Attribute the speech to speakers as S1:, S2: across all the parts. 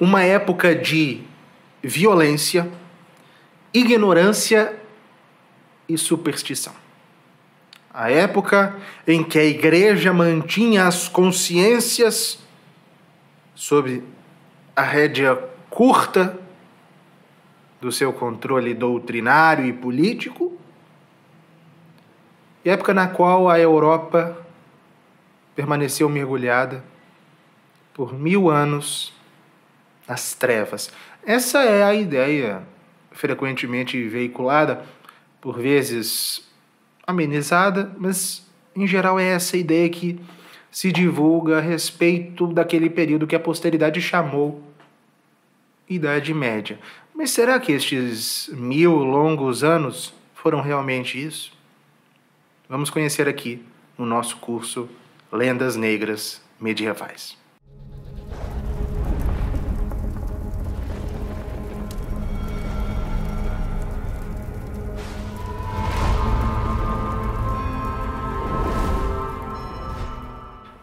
S1: uma época de violência, ignorância e superstição. A época em que a igreja mantinha as consciências sob a rédea curta do seu controle doutrinário e político, e época na qual a Europa permaneceu mergulhada por mil anos nas trevas. Essa é a ideia frequentemente veiculada, por vezes amenizada, mas em geral é essa ideia que se divulga a respeito daquele período que a posteridade chamou Idade Média. Mas será que estes mil longos anos foram realmente isso? Vamos conhecer aqui no nosso curso Lendas Negras Medievais.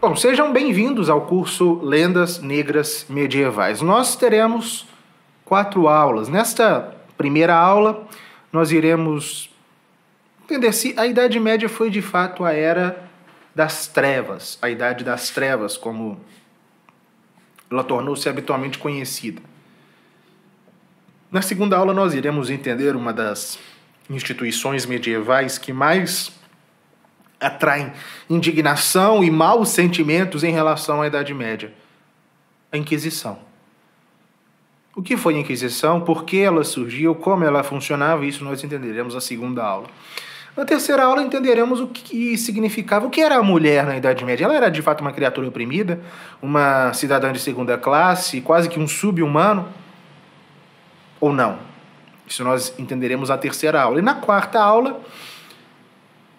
S1: Bom, sejam bem-vindos ao curso Lendas Negras Medievais. Nós teremos quatro aulas. Nesta primeira aula, nós iremos entender se a Idade Média foi de fato a era das trevas, a Idade das Trevas, como ela tornou-se habitualmente conhecida. Na segunda aula, nós iremos entender uma das instituições medievais que mais atraem indignação e maus sentimentos em relação à Idade Média. A Inquisição. O que foi a Inquisição, por que ela surgiu, como ela funcionava, isso nós entenderemos na segunda aula. Na terceira aula entenderemos o que significava, o que era a mulher na Idade Média. Ela era de fato uma criatura oprimida, uma cidadã de segunda classe, quase que um sub-humano, ou não? Isso nós entenderemos na terceira aula. E na quarta aula,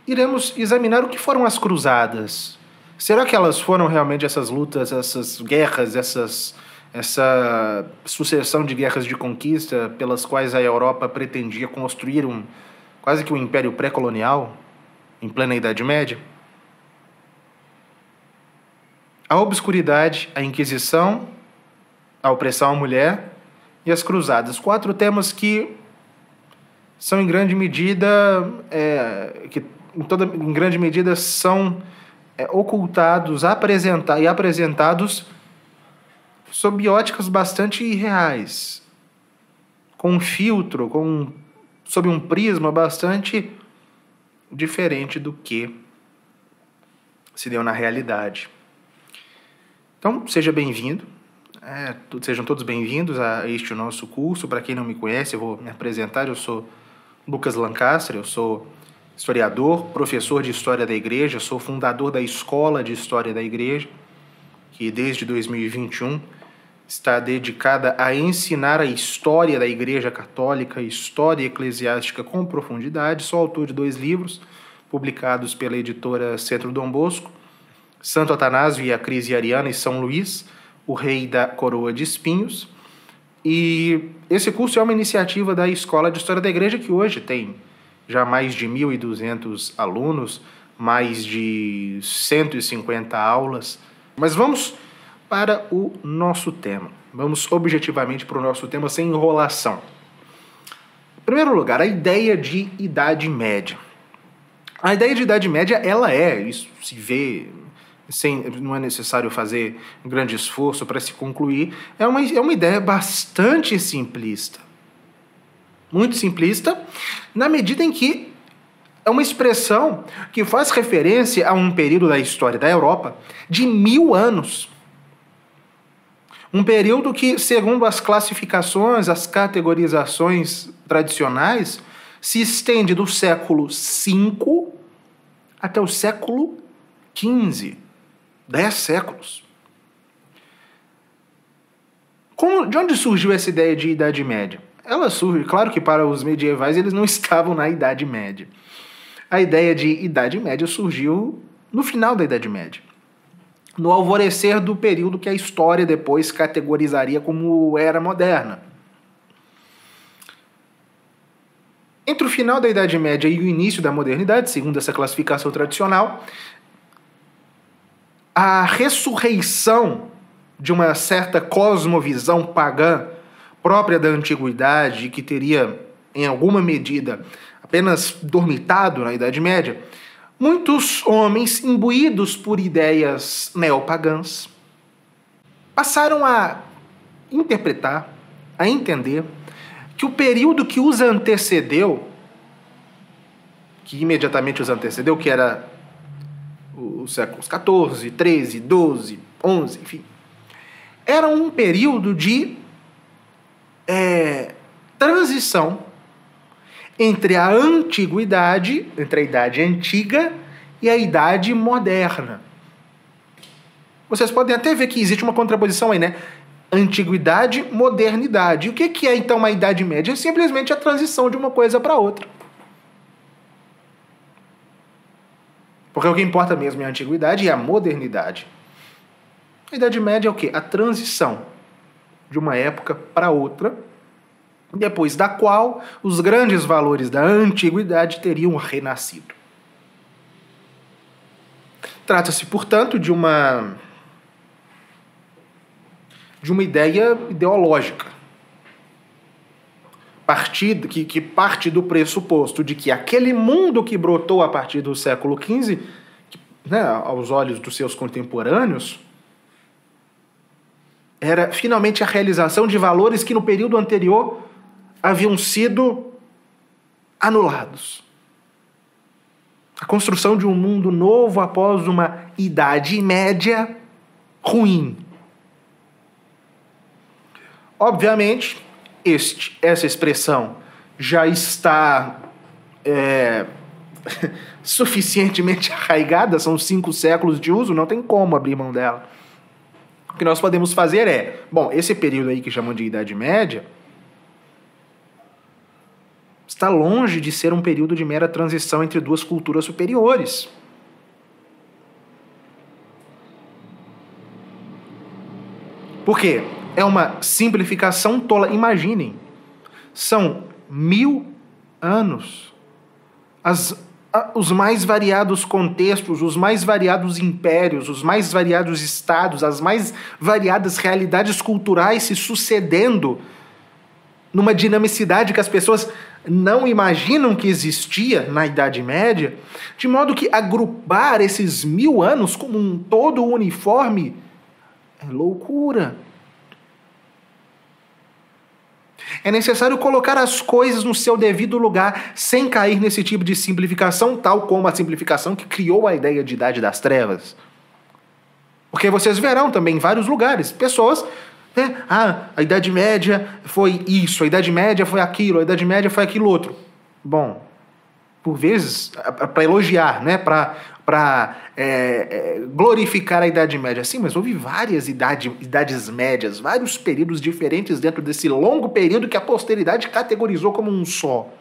S1: iremos examinar o que foram as cruzadas. Será que elas foram realmente essas lutas, essas guerras, essas, essa sucessão de guerras de conquista pelas quais a Europa pretendia construir um quase que um império pré-colonial em plena Idade Média? A obscuridade, a Inquisição, a opressão à mulher e as cruzadas. Quatro temas que são em grande medida é, que em, toda, em grande medida, são é, ocultados apresentar, e apresentados sob óticas bastante irreais, com um filtro, com, sob um prisma bastante diferente do que se deu na realidade. Então, seja bem-vindo. É, sejam todos bem-vindos a este nosso curso. Para quem não me conhece, eu vou me apresentar. Eu sou Lucas Lancaster, eu sou historiador, professor de História da Igreja, sou fundador da Escola de História da Igreja, que desde 2021 está dedicada a ensinar a história da Igreja Católica, história eclesiástica com profundidade. Sou autor de dois livros publicados pela editora Centro Dom Bosco, Santo Atanásio e a Crise Ariana e São Luís, o Rei da Coroa de Espinhos. E esse curso é uma iniciativa da Escola de História da Igreja que hoje tem já mais de 1.200 alunos, mais de 150 aulas. Mas vamos para o nosso tema. Vamos objetivamente para o nosso tema sem enrolação. Em primeiro lugar, a ideia de Idade Média. A ideia de Idade Média, ela é, isso se vê, sem, não é necessário fazer um grande esforço para se concluir, é uma, é uma ideia bastante simplista muito simplista, na medida em que é uma expressão que faz referência a um período da história da Europa de mil anos. Um período que, segundo as classificações, as categorizações tradicionais, se estende do século V até o século XV. Dez séculos. Como, de onde surgiu essa ideia de Idade Média? Ela surge, claro que para os medievais eles não estavam na Idade Média. A ideia de Idade Média surgiu no final da Idade Média, no alvorecer do período que a história depois categorizaria como Era Moderna. Entre o final da Idade Média e o início da modernidade, segundo essa classificação tradicional, a ressurreição de uma certa cosmovisão pagã própria da antiguidade, que teria, em alguma medida, apenas dormitado na Idade Média, muitos homens imbuídos por ideias neopagãs passaram a interpretar, a entender que o período que os antecedeu, que imediatamente os antecedeu, que era os séculos 14, 13, 12, 11, enfim, era um período de é, transição entre a antiguidade, entre a idade antiga e a idade moderna. Vocês podem até ver que existe uma contraposição aí, né? Antiguidade, modernidade. O que é então uma idade média? É simplesmente a transição de uma coisa para outra. Porque o que importa mesmo é a antiguidade e a modernidade. A Idade Média é o quê? A transição de uma época para outra, depois da qual os grandes valores da antiguidade teriam renascido. Trata-se, portanto, de uma de uma ideia ideológica partida, que, que parte do pressuposto de que aquele mundo que brotou a partir do século XV, né, aos olhos dos seus contemporâneos, era finalmente a realização de valores que no período anterior haviam sido anulados. A construção de um mundo novo após uma idade média ruim. Obviamente, este, essa expressão já está é, suficientemente arraigada, são cinco séculos de uso, não tem como abrir mão dela. Que nós podemos fazer é, bom, esse período aí que chamam de Idade Média está longe de ser um período de mera transição entre duas culturas superiores. Por quê? É uma simplificação tola. Imaginem, são mil anos. As os mais variados contextos, os mais variados impérios, os mais variados estados, as mais variadas realidades culturais se sucedendo numa dinamicidade que as pessoas não imaginam que existia na Idade Média, de modo que agrupar esses mil anos como um todo uniforme é loucura. É necessário colocar as coisas no seu devido lugar, sem cair nesse tipo de simplificação, tal como a simplificação que criou a ideia de Idade das Trevas. Porque vocês verão também em vários lugares pessoas. Né? Ah, a Idade Média foi isso, a Idade Média foi aquilo, a Idade Média foi aquilo outro. Bom, por vezes, para elogiar, né? para para é, é, glorificar a Idade Média. Sim, mas houve várias idade, idades médias, vários períodos diferentes dentro desse longo período que a posteridade categorizou como um só.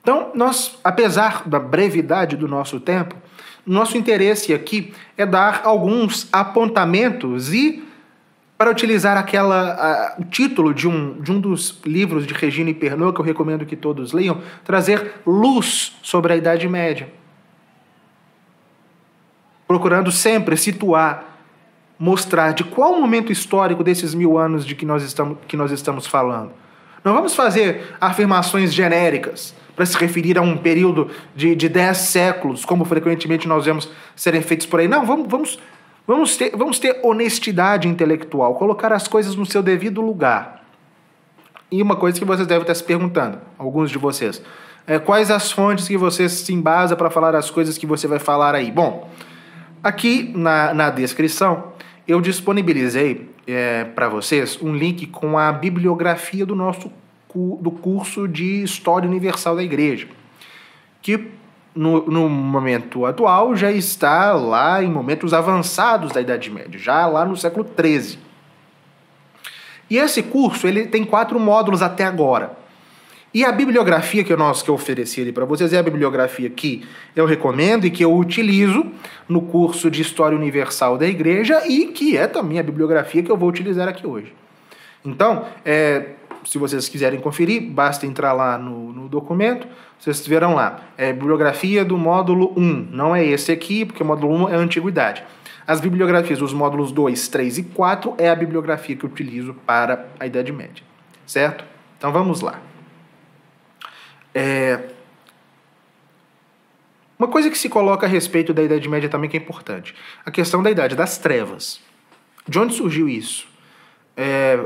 S1: Então, nós, apesar da brevidade do nosso tempo, nosso interesse aqui é dar alguns apontamentos e para utilizar aquela, o título de um, de um dos livros de Regina Pernod, que eu recomendo que todos leiam, trazer luz sobre a Idade Média. Procurando sempre situar, mostrar de qual momento histórico desses mil anos de que nós estamos, que nós estamos falando. Não vamos fazer afirmações genéricas para se referir a um período de, de dez séculos, como frequentemente nós vemos serem feitos por aí. Não, vamos, vamos Vamos ter, vamos ter honestidade intelectual, colocar as coisas no seu devido lugar. E uma coisa que vocês devem estar se perguntando, alguns de vocês, é quais as fontes que você se embasa para falar as coisas que você vai falar aí? Bom, aqui na, na descrição eu disponibilizei é, para vocês um link com a bibliografia do nosso do curso de História Universal da Igreja, que no, no, momento atual, já está lá em momentos avançados da Idade Média, já lá no século XIII. E esse curso ele tem quatro módulos até agora. E a bibliografia que, nós, que eu ofereci para vocês é a bibliografia que eu recomendo e que eu utilizo no curso de História Universal da Igreja e que é também a bibliografia que eu vou utilizar aqui hoje. Então, é, se vocês quiserem conferir, basta entrar lá no, no documento, vocês verão lá. É bibliografia do módulo 1, não é esse aqui, porque o módulo 1 é a antiguidade. As bibliografias dos módulos 2, 3 e 4 é a bibliografia que eu utilizo para a Idade Média, certo? Então vamos lá. É... Uma coisa que se coloca a respeito da Idade Média também que é importante: a questão da Idade das Trevas. De onde surgiu isso? É...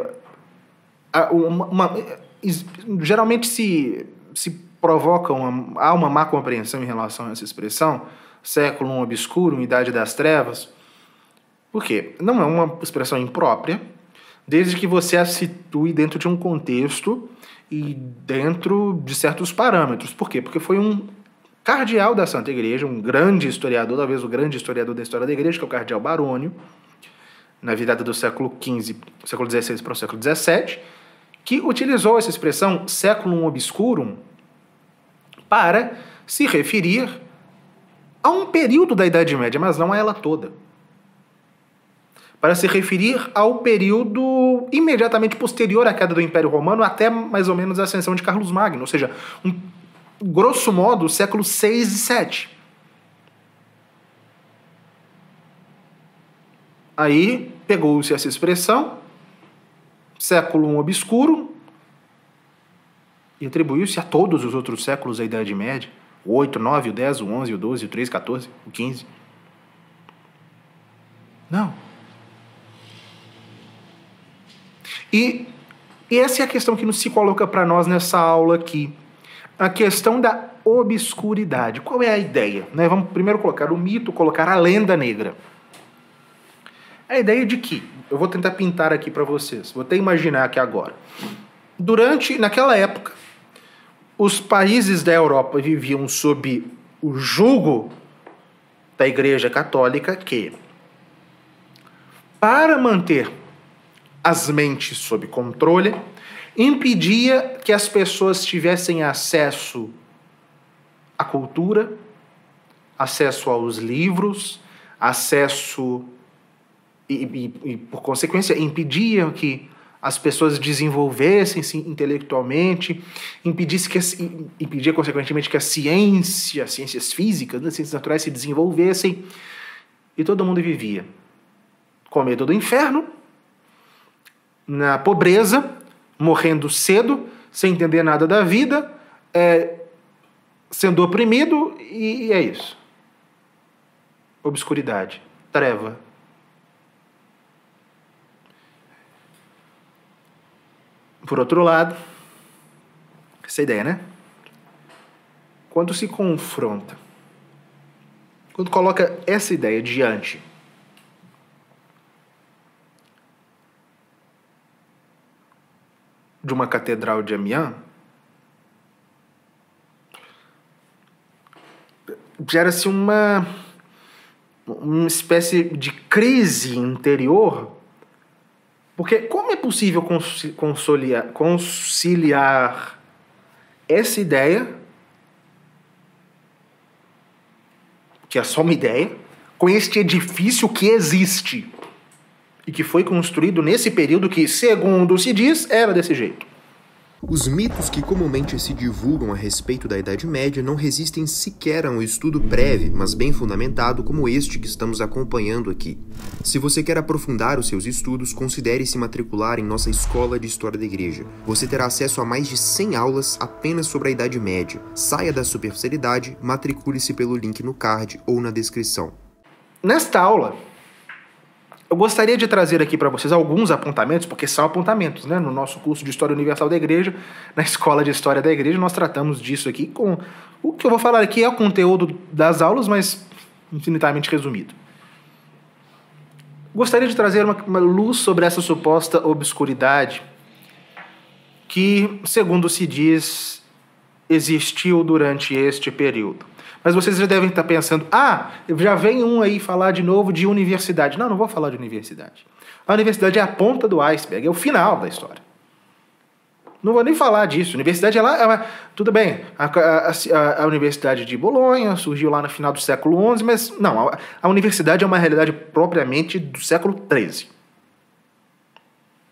S1: Uma, uma... geralmente se, se provoca uma, há uma má compreensão em relação a essa expressão, século I obscuro, Idade das Trevas, por quê? Não é uma expressão imprópria, desde que você a situe dentro de um contexto e dentro de certos parâmetros. Por quê? Porque foi um cardeal da Santa Igreja, um grande historiador, talvez o grande historiador da história da Igreja, que é o cardeal Barônio, na virada do século XV, século XVI para o século XVII, que utilizou essa expressão séculum obscurum para se referir a um período da Idade Média, mas não a ela toda para se referir ao período imediatamente posterior à queda do Império Romano até mais ou menos a ascensão de Carlos Magno, ou seja, um, grosso modo, séculos 6 e 7. Aí pegou-se essa expressão, século I obscuro, e atribuiu-se a todos os outros séculos da Idade Média, o 8, 9, o 10, o 11, o 12, o 13, o 14, o 15. Não. E, e essa é a questão que nos se coloca para nós nessa aula aqui. A questão da obscuridade. Qual é a ideia? Né? Vamos primeiro colocar o mito, colocar a lenda negra. A ideia de que, eu vou tentar pintar aqui para vocês, vou até imaginar aqui agora. Durante, naquela época, os países da Europa viviam sob o jugo da Igreja Católica que, para manter as mentes sob controle, impedia que as pessoas tivessem acesso à cultura, acesso aos livros, acesso e, e, e por consequência impedia que as pessoas desenvolvessem-se intelectualmente, impedisse que impedia consequentemente que a ciência, as ciências físicas, as ciências naturais se desenvolvessem e todo mundo vivia com medo do inferno na pobreza, morrendo cedo, sem entender nada da vida, é, sendo oprimido, e é isso. Obscuridade, treva. Por outro lado, essa ideia, né? Quando se confronta, quando coloca essa ideia diante de uma catedral de Amiens, gera-se uma, uma espécie de crise interior, porque como é possível conciliar, conciliar essa ideia, que é só uma ideia, com este edifício que existe? e que foi construído nesse período que, segundo se diz, era desse jeito.
S2: Os mitos que comumente se divulgam a respeito da Idade Média não resistem sequer a um estudo breve, mas bem fundamentado, como este que estamos acompanhando aqui. Se você quer aprofundar os seus estudos, considere se matricular em nossa Escola de História da Igreja. Você terá acesso a mais de 100 aulas apenas sobre a Idade Média. Saia da superficialidade, matricule-se pelo link no card ou na descrição.
S1: Nesta aula, eu gostaria de trazer aqui para vocês alguns apontamentos, porque são apontamentos, né? No nosso curso de História Universal da Igreja, na Escola de História da Igreja, nós tratamos disso aqui com. O que eu vou falar aqui é o conteúdo das aulas, mas infinitamente resumido. Gostaria de trazer uma, uma luz sobre essa suposta obscuridade que, segundo se diz, existiu durante este período. Mas vocês já devem estar pensando: ah, já vem um aí falar de novo de universidade. Não, não vou falar de universidade. A universidade é a ponta do iceberg, é o final da história. Não vou nem falar disso. A universidade é lá. É tudo bem, a, a, a, Universidade de Bolonha surgiu lá no final do século XI, mas não, a, a universidade é uma realidade propriamente do século XIII.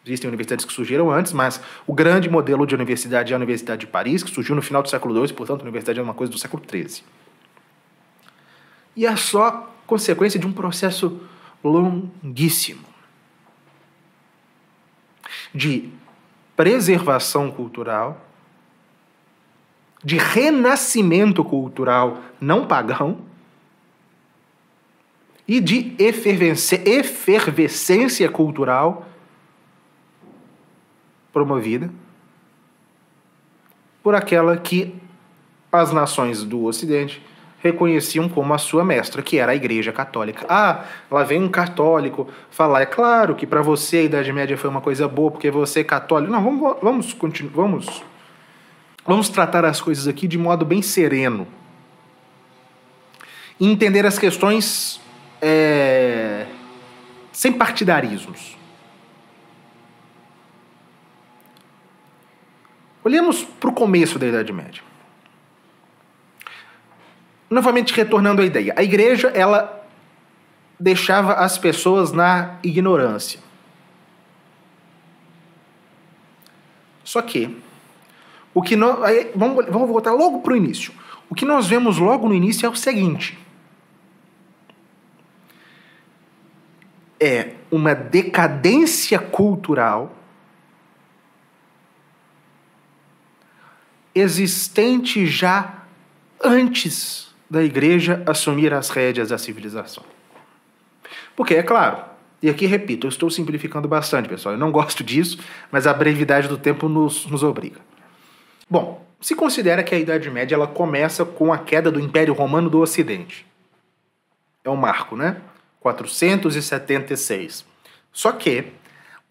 S1: Existem universidades que surgiram antes, mas o grande modelo de universidade é a Universidade de Paris, que surgiu no final do século II, portanto, a universidade é uma coisa do século XIII. E é só consequência de um processo longuíssimo de preservação cultural, de renascimento cultural não pagão e de efervescência cultural promovida por aquela que as nações do Ocidente reconheciam como a sua mestra, que era a Igreja Católica. Ah, lá vem um católico falar, é claro que para você a Idade Média foi uma coisa boa porque você é católico. Não, vamos vamos continuar, vamos vamos tratar as coisas aqui de modo bem sereno e entender as questões é, sem partidarismos. Olhemos para o começo da Idade Média. Novamente retornando à ideia, a igreja ela deixava as pessoas na ignorância. Só que o que nós, aí, vamos, vamos voltar logo para o início. O que nós vemos logo no início é o seguinte: é uma decadência cultural existente já antes da igreja assumir as rédeas da civilização. Porque, é claro, e aqui repito, eu estou simplificando bastante, pessoal, eu não gosto disso, mas a brevidade do tempo nos, nos obriga. Bom, se considera que a Idade Média ela começa com a queda do Império Romano do Ocidente. É um marco, né? 476. Só que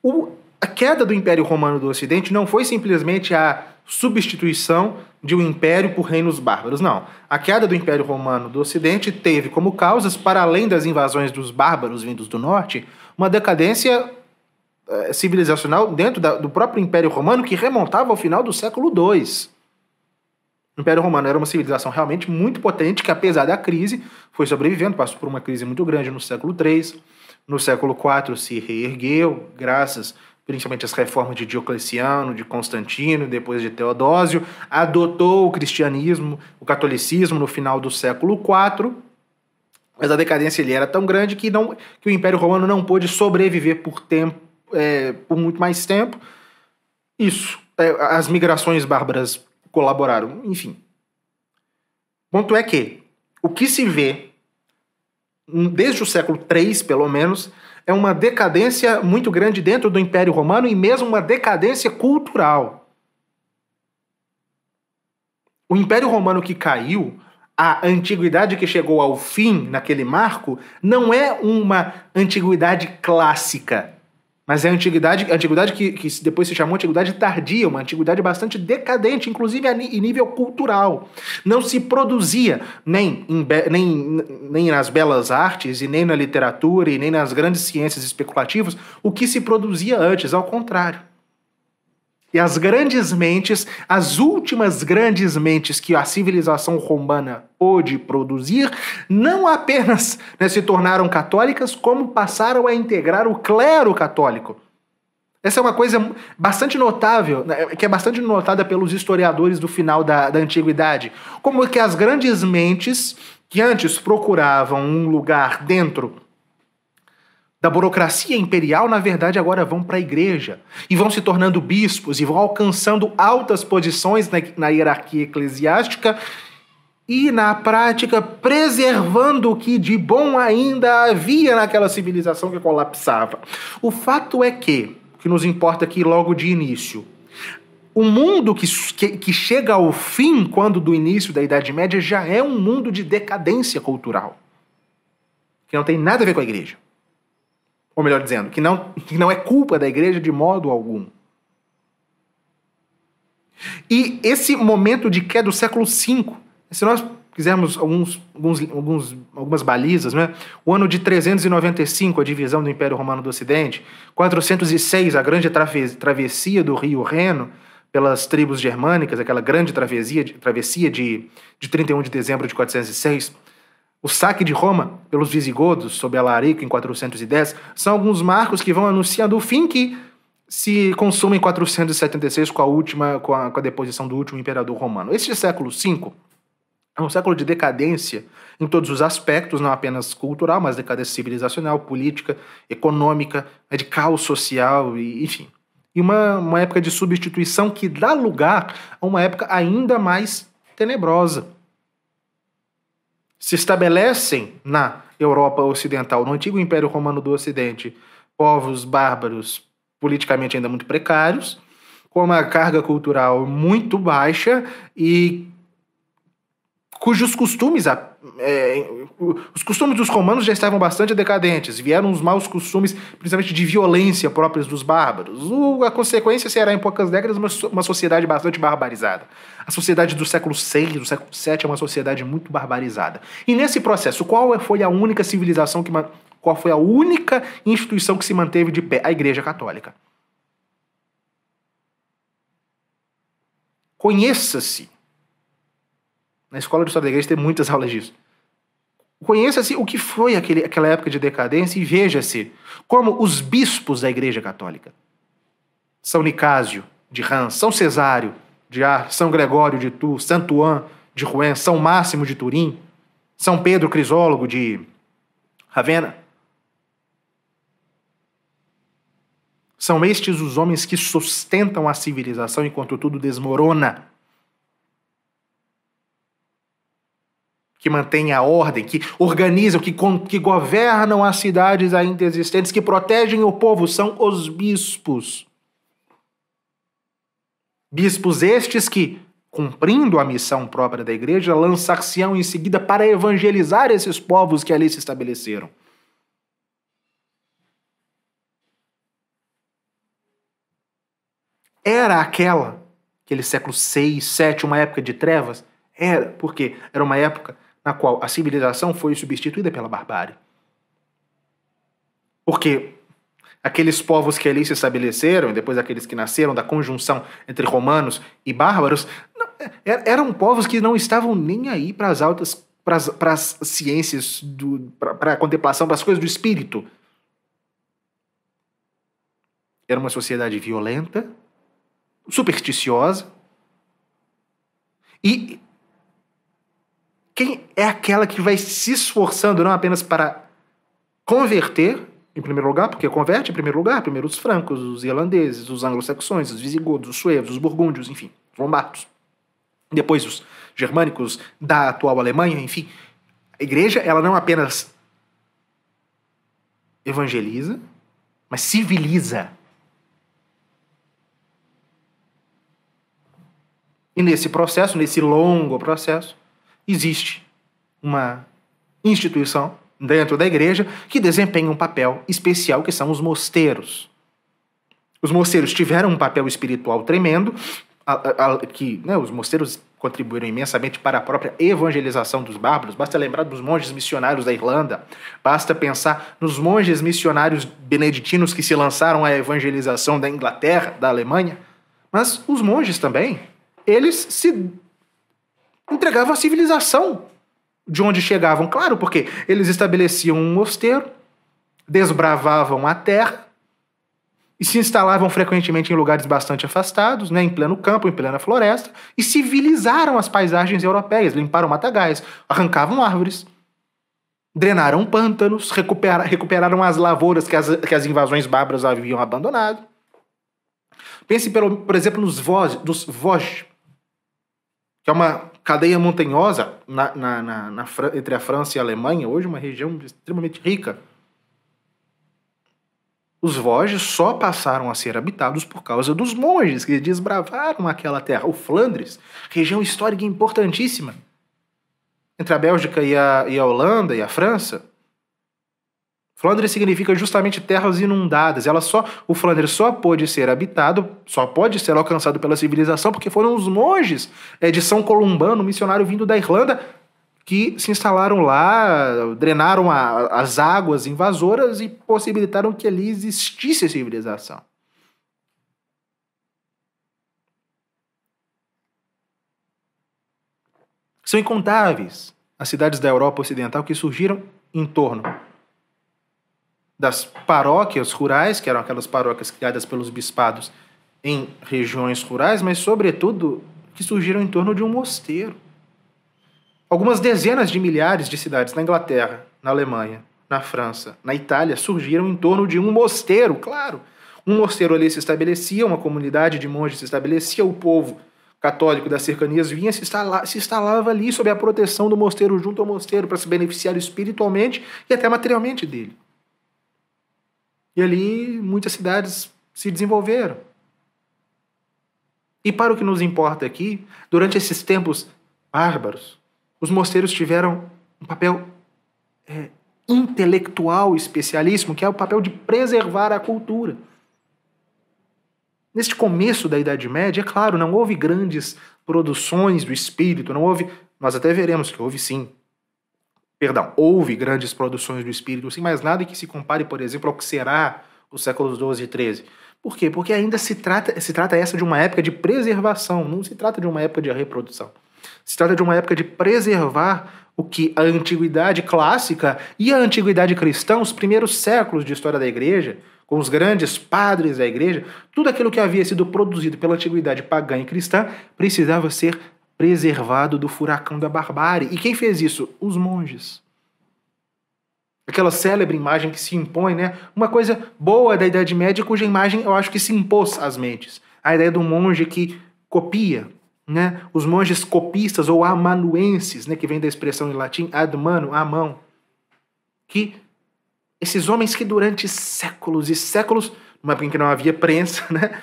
S1: o, a queda do Império Romano do Ocidente não foi simplesmente a substituição de um império por reinos bárbaros. Não. A queda do Império Romano do Ocidente teve como causas, para além das invasões dos bárbaros vindos do norte, uma decadência eh, civilizacional dentro da, do próprio Império Romano que remontava ao final do século II. O Império Romano era uma civilização realmente muito potente que, apesar da crise, foi sobrevivendo, passou por uma crise muito grande no século III. No século IV se reergueu, graças principalmente as reformas de Diocleciano, de Constantino, depois de Teodósio, adotou o cristianismo, o catolicismo no final do século IV, mas a decadência ele era tão grande que, não, que o Império Romano não pôde sobreviver por tempo, é, por muito mais tempo. Isso, é, as migrações bárbaras colaboraram, enfim. Ponto é que o que se vê desde o século III, pelo menos, é uma decadência muito grande dentro do Império Romano e mesmo uma decadência cultural. O Império Romano que caiu, a antiguidade que chegou ao fim naquele marco, não é uma antiguidade clássica. Mas é a antiguidade, a antiguidade que, que depois se chamou antiguidade tardia, uma antiguidade bastante decadente, inclusive em nível cultural. Não se produzia nem, em, nem, nem nas belas artes, e nem na literatura, e nem nas grandes ciências especulativas, o que se produzia antes, ao contrário. E as grandes mentes, as últimas grandes mentes que a civilização romana pôde produzir, não apenas né, se tornaram católicas, como passaram a integrar o clero católico. Essa é uma coisa bastante notável, né, que é bastante notada pelos historiadores do final da, da antiguidade. Como que as grandes mentes, que antes procuravam um lugar dentro da burocracia imperial, na verdade, agora vão para a igreja e vão se tornando bispos e vão alcançando altas posições na, na hierarquia eclesiástica e, na prática, preservando o que de bom ainda havia naquela civilização que colapsava. O fato é que, o que nos importa aqui logo de início, o mundo que, que, que chega ao fim, quando do início da Idade Média, já é um mundo de decadência cultural, que não tem nada a ver com a igreja ou melhor dizendo, que não, que não é culpa da igreja de modo algum. E esse momento de queda do século V, se nós quisermos alguns, alguns, alguns, algumas balizas, né? o ano de 395, a divisão do Império Romano do Ocidente, 406, a grande travessia do rio Reno pelas tribos germânicas, aquela grande travessia, travessia de, de 31 de dezembro de 406, o saque de Roma pelos visigodos sob Alarico em 410 são alguns marcos que vão anunciando o fim que se consuma em 476 com a última, com a, com a deposição do último imperador romano. Este século V é um século de decadência em todos os aspectos, não apenas cultural, mas decadência civilizacional, política, econômica, de caos social, e, enfim. E uma, uma época de substituição que dá lugar a uma época ainda mais tenebrosa. Se estabelecem na Europa Ocidental, no antigo Império Romano do Ocidente, povos bárbaros politicamente ainda muito precários, com uma carga cultural muito baixa e cujos costumes, é, os costumes dos romanos já estavam bastante decadentes, vieram os maus costumes, principalmente de violência próprios dos bárbaros. O, a consequência será, em poucas décadas, uma, uma sociedade bastante barbarizada. A sociedade do século VI, do século VII, é uma sociedade muito barbarizada. E nesse processo, qual foi a única civilização que. Qual foi a única instituição que se manteve de pé? A Igreja Católica. Conheça-se na escola de história da igreja tem muitas aulas disso. Conheça-se o que foi aquele, aquela época de decadência e veja-se como os bispos da igreja católica. São Nicásio de Rans, São Cesário de Ar, São Gregório de Tours, Santo An de Rouen, São Máximo de Turim, São Pedro Crisólogo de Ravenna. São estes os homens que sustentam a civilização enquanto tudo desmorona. Que mantêm a ordem, que organizam, que, que governam as cidades ainda existentes, que protegem o povo, são os bispos. Bispos estes que, cumprindo a missão própria da igreja, lançar-se-ão em seguida para evangelizar esses povos que ali se estabeleceram. Era aquela, aquele século 6, 7, uma época de trevas? Era, porque era uma época na qual a civilização foi substituída pela barbárie. Porque aqueles povos que ali se estabeleceram, e depois aqueles que nasceram da conjunção entre romanos e bárbaros, não, é, eram povos que não estavam nem aí para as altas, para as ciências, para a contemplação das coisas do espírito. Era uma sociedade violenta, supersticiosa, e quem é aquela que vai se esforçando não apenas para converter, em primeiro lugar, porque converte em primeiro lugar, primeiro os francos, os irlandeses, os anglo-saxões, os visigodos, os suevos, os burgúndios, enfim, os lombardos. Depois os germânicos da atual Alemanha, enfim. A igreja, ela não apenas evangeliza, mas civiliza. E nesse processo, nesse longo processo, existe uma instituição dentro da igreja que desempenha um papel especial, que são os mosteiros. Os mosteiros tiveram um papel espiritual tremendo, que né, os mosteiros contribuíram imensamente para a própria evangelização dos bárbaros. Basta lembrar dos monges missionários da Irlanda, basta pensar nos monges missionários beneditinos que se lançaram à evangelização da Inglaterra, da Alemanha. Mas os monges também, eles se entregavam a civilização de onde chegavam. Claro, porque eles estabeleciam um mosteiro, desbravavam a terra e se instalavam frequentemente em lugares bastante afastados, né, em pleno campo, em plena floresta, e civilizaram as paisagens europeias, limparam matagais, arrancavam árvores, drenaram pântanos, recuperaram, recuperaram as lavouras que as, que as invasões bárbaras haviam abandonado. Pense, pelo, por exemplo, nos Vosges, que é uma cadeia montanhosa na, na, na, na, entre a França e a Alemanha, hoje uma região extremamente rica. Os Vosges só passaram a ser habitados por causa dos monges que desbravaram aquela terra. O Flandres, região histórica importantíssima. Entre a Bélgica e a, e a Holanda e a França, Flandres significa justamente terras inundadas. Ela só, o Flandres só pode ser habitado, só pode ser alcançado pela civilização porque foram os monges é, de São Columbano, missionário vindo da Irlanda, que se instalaram lá, drenaram a, as águas invasoras e possibilitaram que ali existisse a civilização. São incontáveis as cidades da Europa Ocidental que surgiram em torno das paróquias rurais, que eram aquelas paróquias criadas pelos bispados em regiões rurais, mas, sobretudo, que surgiram em torno de um mosteiro. Algumas dezenas de milhares de cidades na Inglaterra, na Alemanha, na França, na Itália, surgiram em torno de um mosteiro, claro. Um mosteiro ali se estabelecia, uma comunidade de monges se estabelecia, o povo católico das cercanias vinha se, instala, se instalava ali sob a proteção do mosteiro, junto ao mosteiro, para se beneficiar espiritualmente e até materialmente dele. E ali muitas cidades se desenvolveram. E para o que nos importa aqui, durante esses tempos bárbaros, os mosteiros tiveram um papel é, intelectual especialíssimo, que é o papel de preservar a cultura. Neste começo da Idade Média, é claro, não houve grandes produções do espírito, não houve. Nós até veremos que houve sim. Perdão, houve grandes produções do espírito, sim, mas nada que se compare, por exemplo, ao que será os séculos 12 e 13. Por quê? Porque ainda se trata, se trata essa de uma época de preservação, não se trata de uma época de reprodução. Se trata de uma época de preservar o que a antiguidade clássica e a antiguidade cristã, os primeiros séculos de história da igreja, com os grandes padres da igreja, tudo aquilo que havia sido produzido pela antiguidade pagã e cristã precisava ser preservado do furacão da barbárie. E quem fez isso? Os monges. Aquela célebre imagem que se impõe, né? Uma coisa boa da Idade Média, cuja imagem eu acho que se impôs às mentes. A ideia do monge que copia, né? Os monges copistas ou amanuenses, né? Que vem da expressão em latim ad mano, a mão, que esses homens que durante séculos e séculos, numa época em que não havia prensa, né,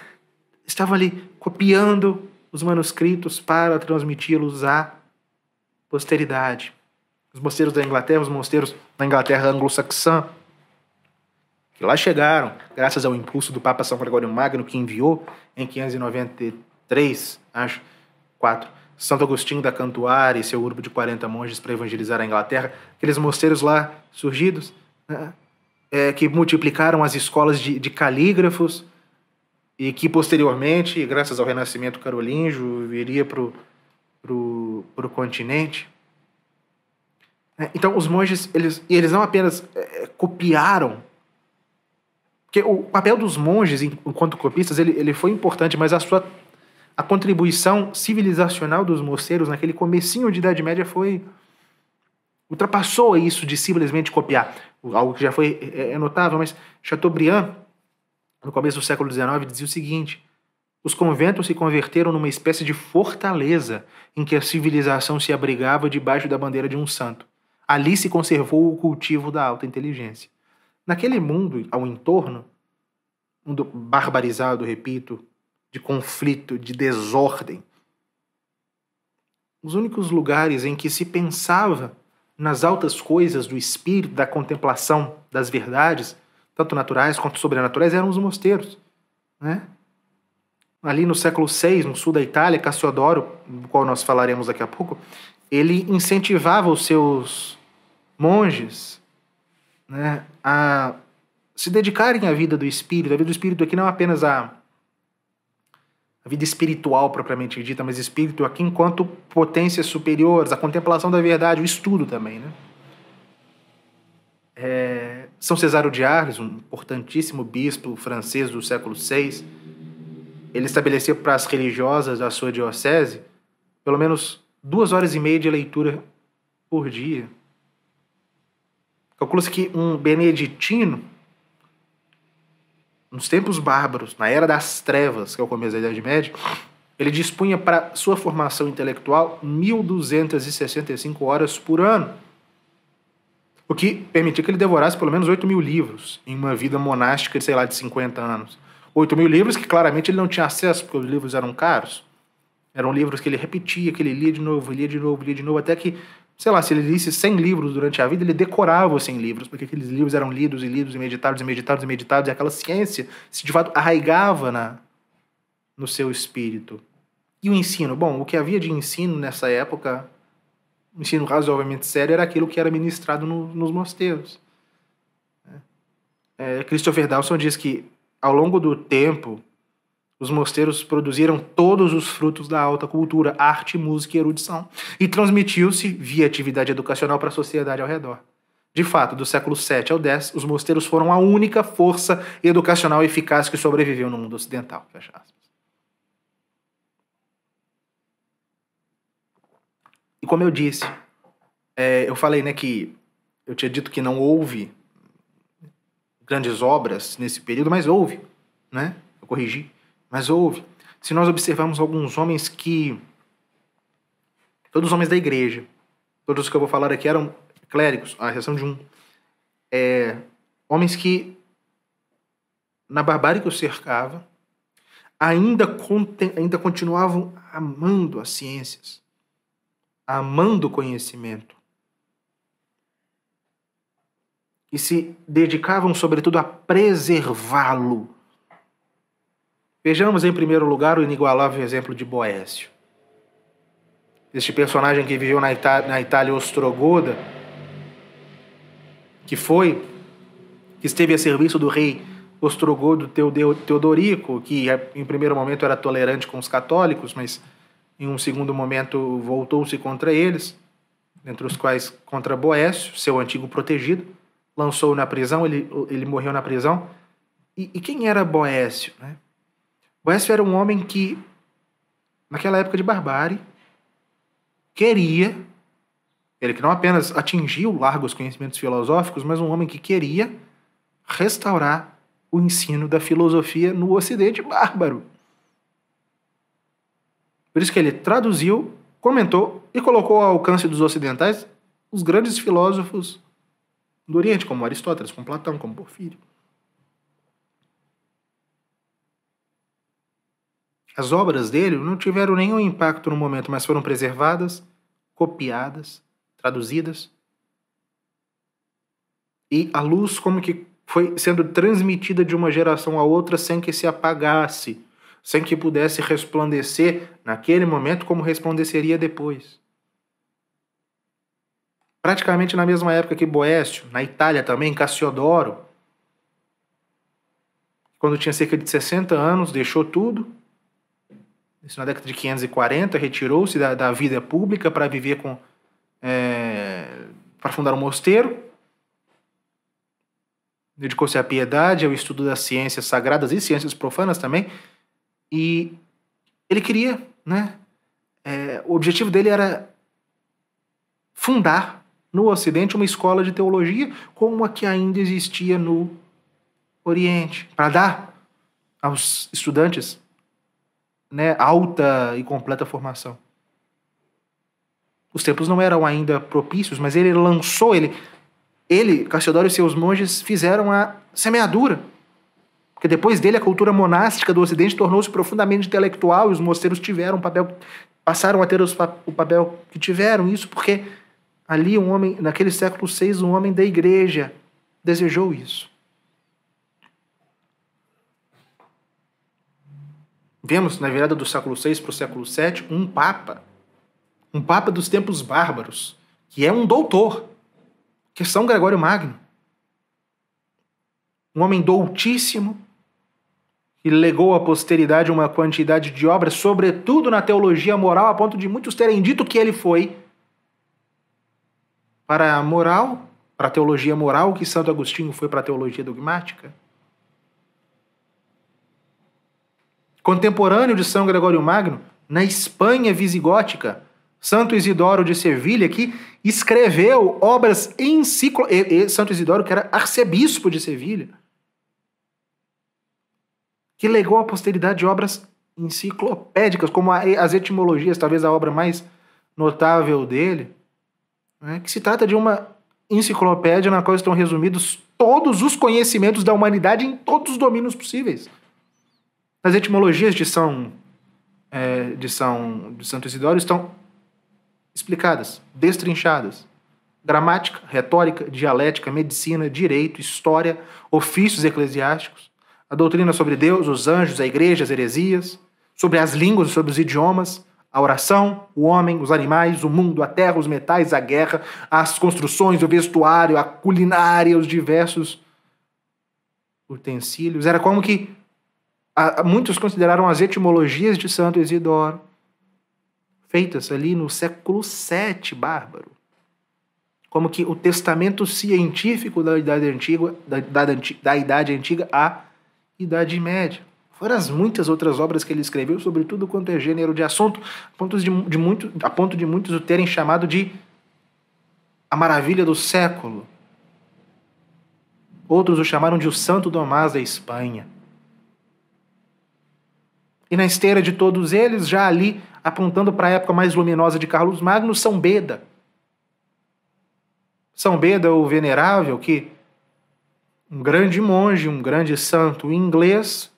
S1: estavam ali copiando os manuscritos para transmiti-los à posteridade. Os mosteiros da Inglaterra, os mosteiros da Inglaterra anglo-saxã, que lá chegaram, graças ao impulso do Papa São Gregório Magno, que enviou em 593, acho, 4, Santo Agostinho da Cantuária e seu grupo de 40 monges para evangelizar a Inglaterra, aqueles mosteiros lá surgidos, né, é, que multiplicaram as escolas de, de calígrafos e que posteriormente, graças ao Renascimento carolíngio, viria para o continente. É, então, os monges, eles, eles não apenas é, copiaram, porque o papel dos monges enquanto copistas ele, ele foi importante, mas a sua a contribuição civilizacional dos mosteiros naquele comecinho de Idade Média foi ultrapassou isso de simplesmente copiar algo que já foi é, é notável, mas Chateaubriand, no começo do século XIX, dizia o seguinte: os conventos se converteram numa espécie de fortaleza em que a civilização se abrigava debaixo da bandeira de um santo. Ali se conservou o cultivo da alta inteligência. Naquele mundo ao entorno, mundo barbarizado, repito, de conflito, de desordem, os únicos lugares em que se pensava nas altas coisas do espírito, da contemplação das verdades, tanto naturais quanto sobrenaturais, eram os mosteiros. Né? Ali no século VI, no sul da Itália, Cassiodoro, do qual nós falaremos daqui a pouco, ele incentivava os seus monges né, a se dedicarem à vida do espírito. A vida do espírito aqui não é apenas a a vida espiritual propriamente dita, mas espírito aqui enquanto potências superiores, a contemplação da verdade, o estudo também, né? É, São Cesário de Arles, um importantíssimo bispo francês do século VI, ele estabeleceu para as religiosas da sua diocese pelo menos duas horas e meia de leitura por dia. Calcula-se que um beneditino nos tempos bárbaros, na era das trevas, que é o começo da Idade Média, ele dispunha para sua formação intelectual 1.265 horas por ano, o que permitia que ele devorasse pelo menos 8 mil livros em uma vida monástica de, sei lá, de 50 anos. 8 mil livros que claramente ele não tinha acesso, porque os livros eram caros. Eram livros que ele repetia, que ele lia de novo, lia de novo, lia de novo, até que sei lá, se ele lisse 100 livros durante a vida, ele decorava os 100 livros, porque aqueles livros eram lidos e lidos e meditados e meditados e meditados, e aquela ciência se de fato arraigava na, no seu espírito. E o ensino? Bom, o que havia de ensino nessa época, um ensino razoavelmente sério, era aquilo que era ministrado no, nos mosteiros. É, Christopher Dawson diz que, ao longo do tempo, os mosteiros produziram todos os frutos da alta cultura, arte, música e erudição, e transmitiu-se via atividade educacional para a sociedade ao redor. De fato, do século 7 ao 10, os mosteiros foram a única força educacional eficaz que sobreviveu no mundo ocidental. Fecha aspas. E como eu disse, é, eu falei né, que eu tinha dito que não houve grandes obras nesse período, mas houve, né? Eu corrigi, mas houve. Se nós observarmos alguns homens que. Todos os homens da igreja, todos os que eu vou falar aqui eram clérigos, a exceção de um. É, homens que, na barbárie que os cercava, ainda, ainda continuavam amando as ciências, amando o conhecimento. E se dedicavam, sobretudo, a preservá-lo. Vejamos, em primeiro lugar, o inigualável exemplo de Boécio. Este personagem que viveu na, Itália, na Itália ostrogoda, que foi, que esteve a serviço do rei ostrogodo Teodorico, que em primeiro momento era tolerante com os católicos, mas em um segundo momento voltou-se contra eles, entre os quais contra Boécio, seu antigo protegido, lançou na prisão, ele, ele morreu na prisão. E, e quem era Boécio? Né? Boécio era um homem que, naquela época de barbárie, queria ele que não apenas atingiu largos conhecimentos filosóficos, mas um homem que queria restaurar o ensino da filosofia no Ocidente bárbaro. Por isso que ele traduziu, comentou e colocou ao alcance dos ocidentais os grandes filósofos do Oriente, como Aristóteles, como Platão, como Porfírio. As obras dele não tiveram nenhum impacto no momento, mas foram preservadas, copiadas traduzidas. E a luz como que foi sendo transmitida de uma geração a outra sem que se apagasse, sem que pudesse resplandecer naquele momento como resplandeceria depois. Praticamente na mesma época que Boécio, na Itália também, Cassiodoro, quando tinha cerca de 60 anos, deixou tudo. Isso na década de 540, retirou-se da, da vida pública para viver com é, para fundar um mosteiro. Dedicou-se à piedade, ao estudo das ciências sagradas e ciências profanas também. E ele queria, né? É, o objetivo dele era fundar no Ocidente uma escola de teologia como a que ainda existia no Oriente, para dar aos estudantes né, alta e completa formação. Os tempos não eram ainda propícios, mas ele lançou, ele, ele, Cassiodoro e seus monges fizeram a semeadura. Porque depois dele a cultura monástica do Ocidente tornou-se profundamente intelectual e os mosteiros tiveram um papel, passaram a ter os, o papel que tiveram. Isso porque ali um homem, naquele século VI, um homem da igreja desejou isso. Vemos na virada do século VI para o século VII um papa um papa dos tempos bárbaros, que é um doutor, que é São Gregório Magno. Um homem doutíssimo, que legou à posteridade uma quantidade de obras, sobretudo na teologia moral, a ponto de muitos terem dito que ele foi para a moral, para a teologia moral, que Santo Agostinho foi para a teologia dogmática. Contemporâneo de São Gregório Magno, na Espanha visigótica, Santo Isidoro de Sevilha, que escreveu obras enciclopédicas. Santo Isidoro, que era arcebispo de Sevilha, que legou à posteridade obras enciclopédicas, como as etimologias, talvez a obra mais notável dele, né, que se trata de uma enciclopédia na qual estão resumidos todos os conhecimentos da humanidade em todos os domínios possíveis. As etimologias de São, é, de São de Santo Isidoro estão explicadas, destrinchadas. Gramática, retórica, dialética, medicina, direito, história, ofícios eclesiásticos, a doutrina sobre Deus, os anjos, a igreja, as heresias, sobre as línguas, sobre os idiomas, a oração, o homem, os animais, o mundo, a terra, os metais, a guerra, as construções, o vestuário, a culinária, os diversos utensílios. Era como que a, muitos consideraram as etimologias de Santo Isidoro feitas ali no século VII bárbaro. como que o testamento científico da Idade Antiga, da, da, da Idade Antiga à Idade Média. Fora as muitas outras obras que ele escreveu sobre tudo quanto é gênero de assunto, a ponto de, de, muito, a ponto de muitos o terem chamado de a maravilha do século. Outros o chamaram de o Santo Tomás da Espanha. E na esteira de todos eles, já ali, apontando para a época mais luminosa de Carlos Magno, São Beda. São Beda, o venerável, que um grande monge, um grande santo inglês,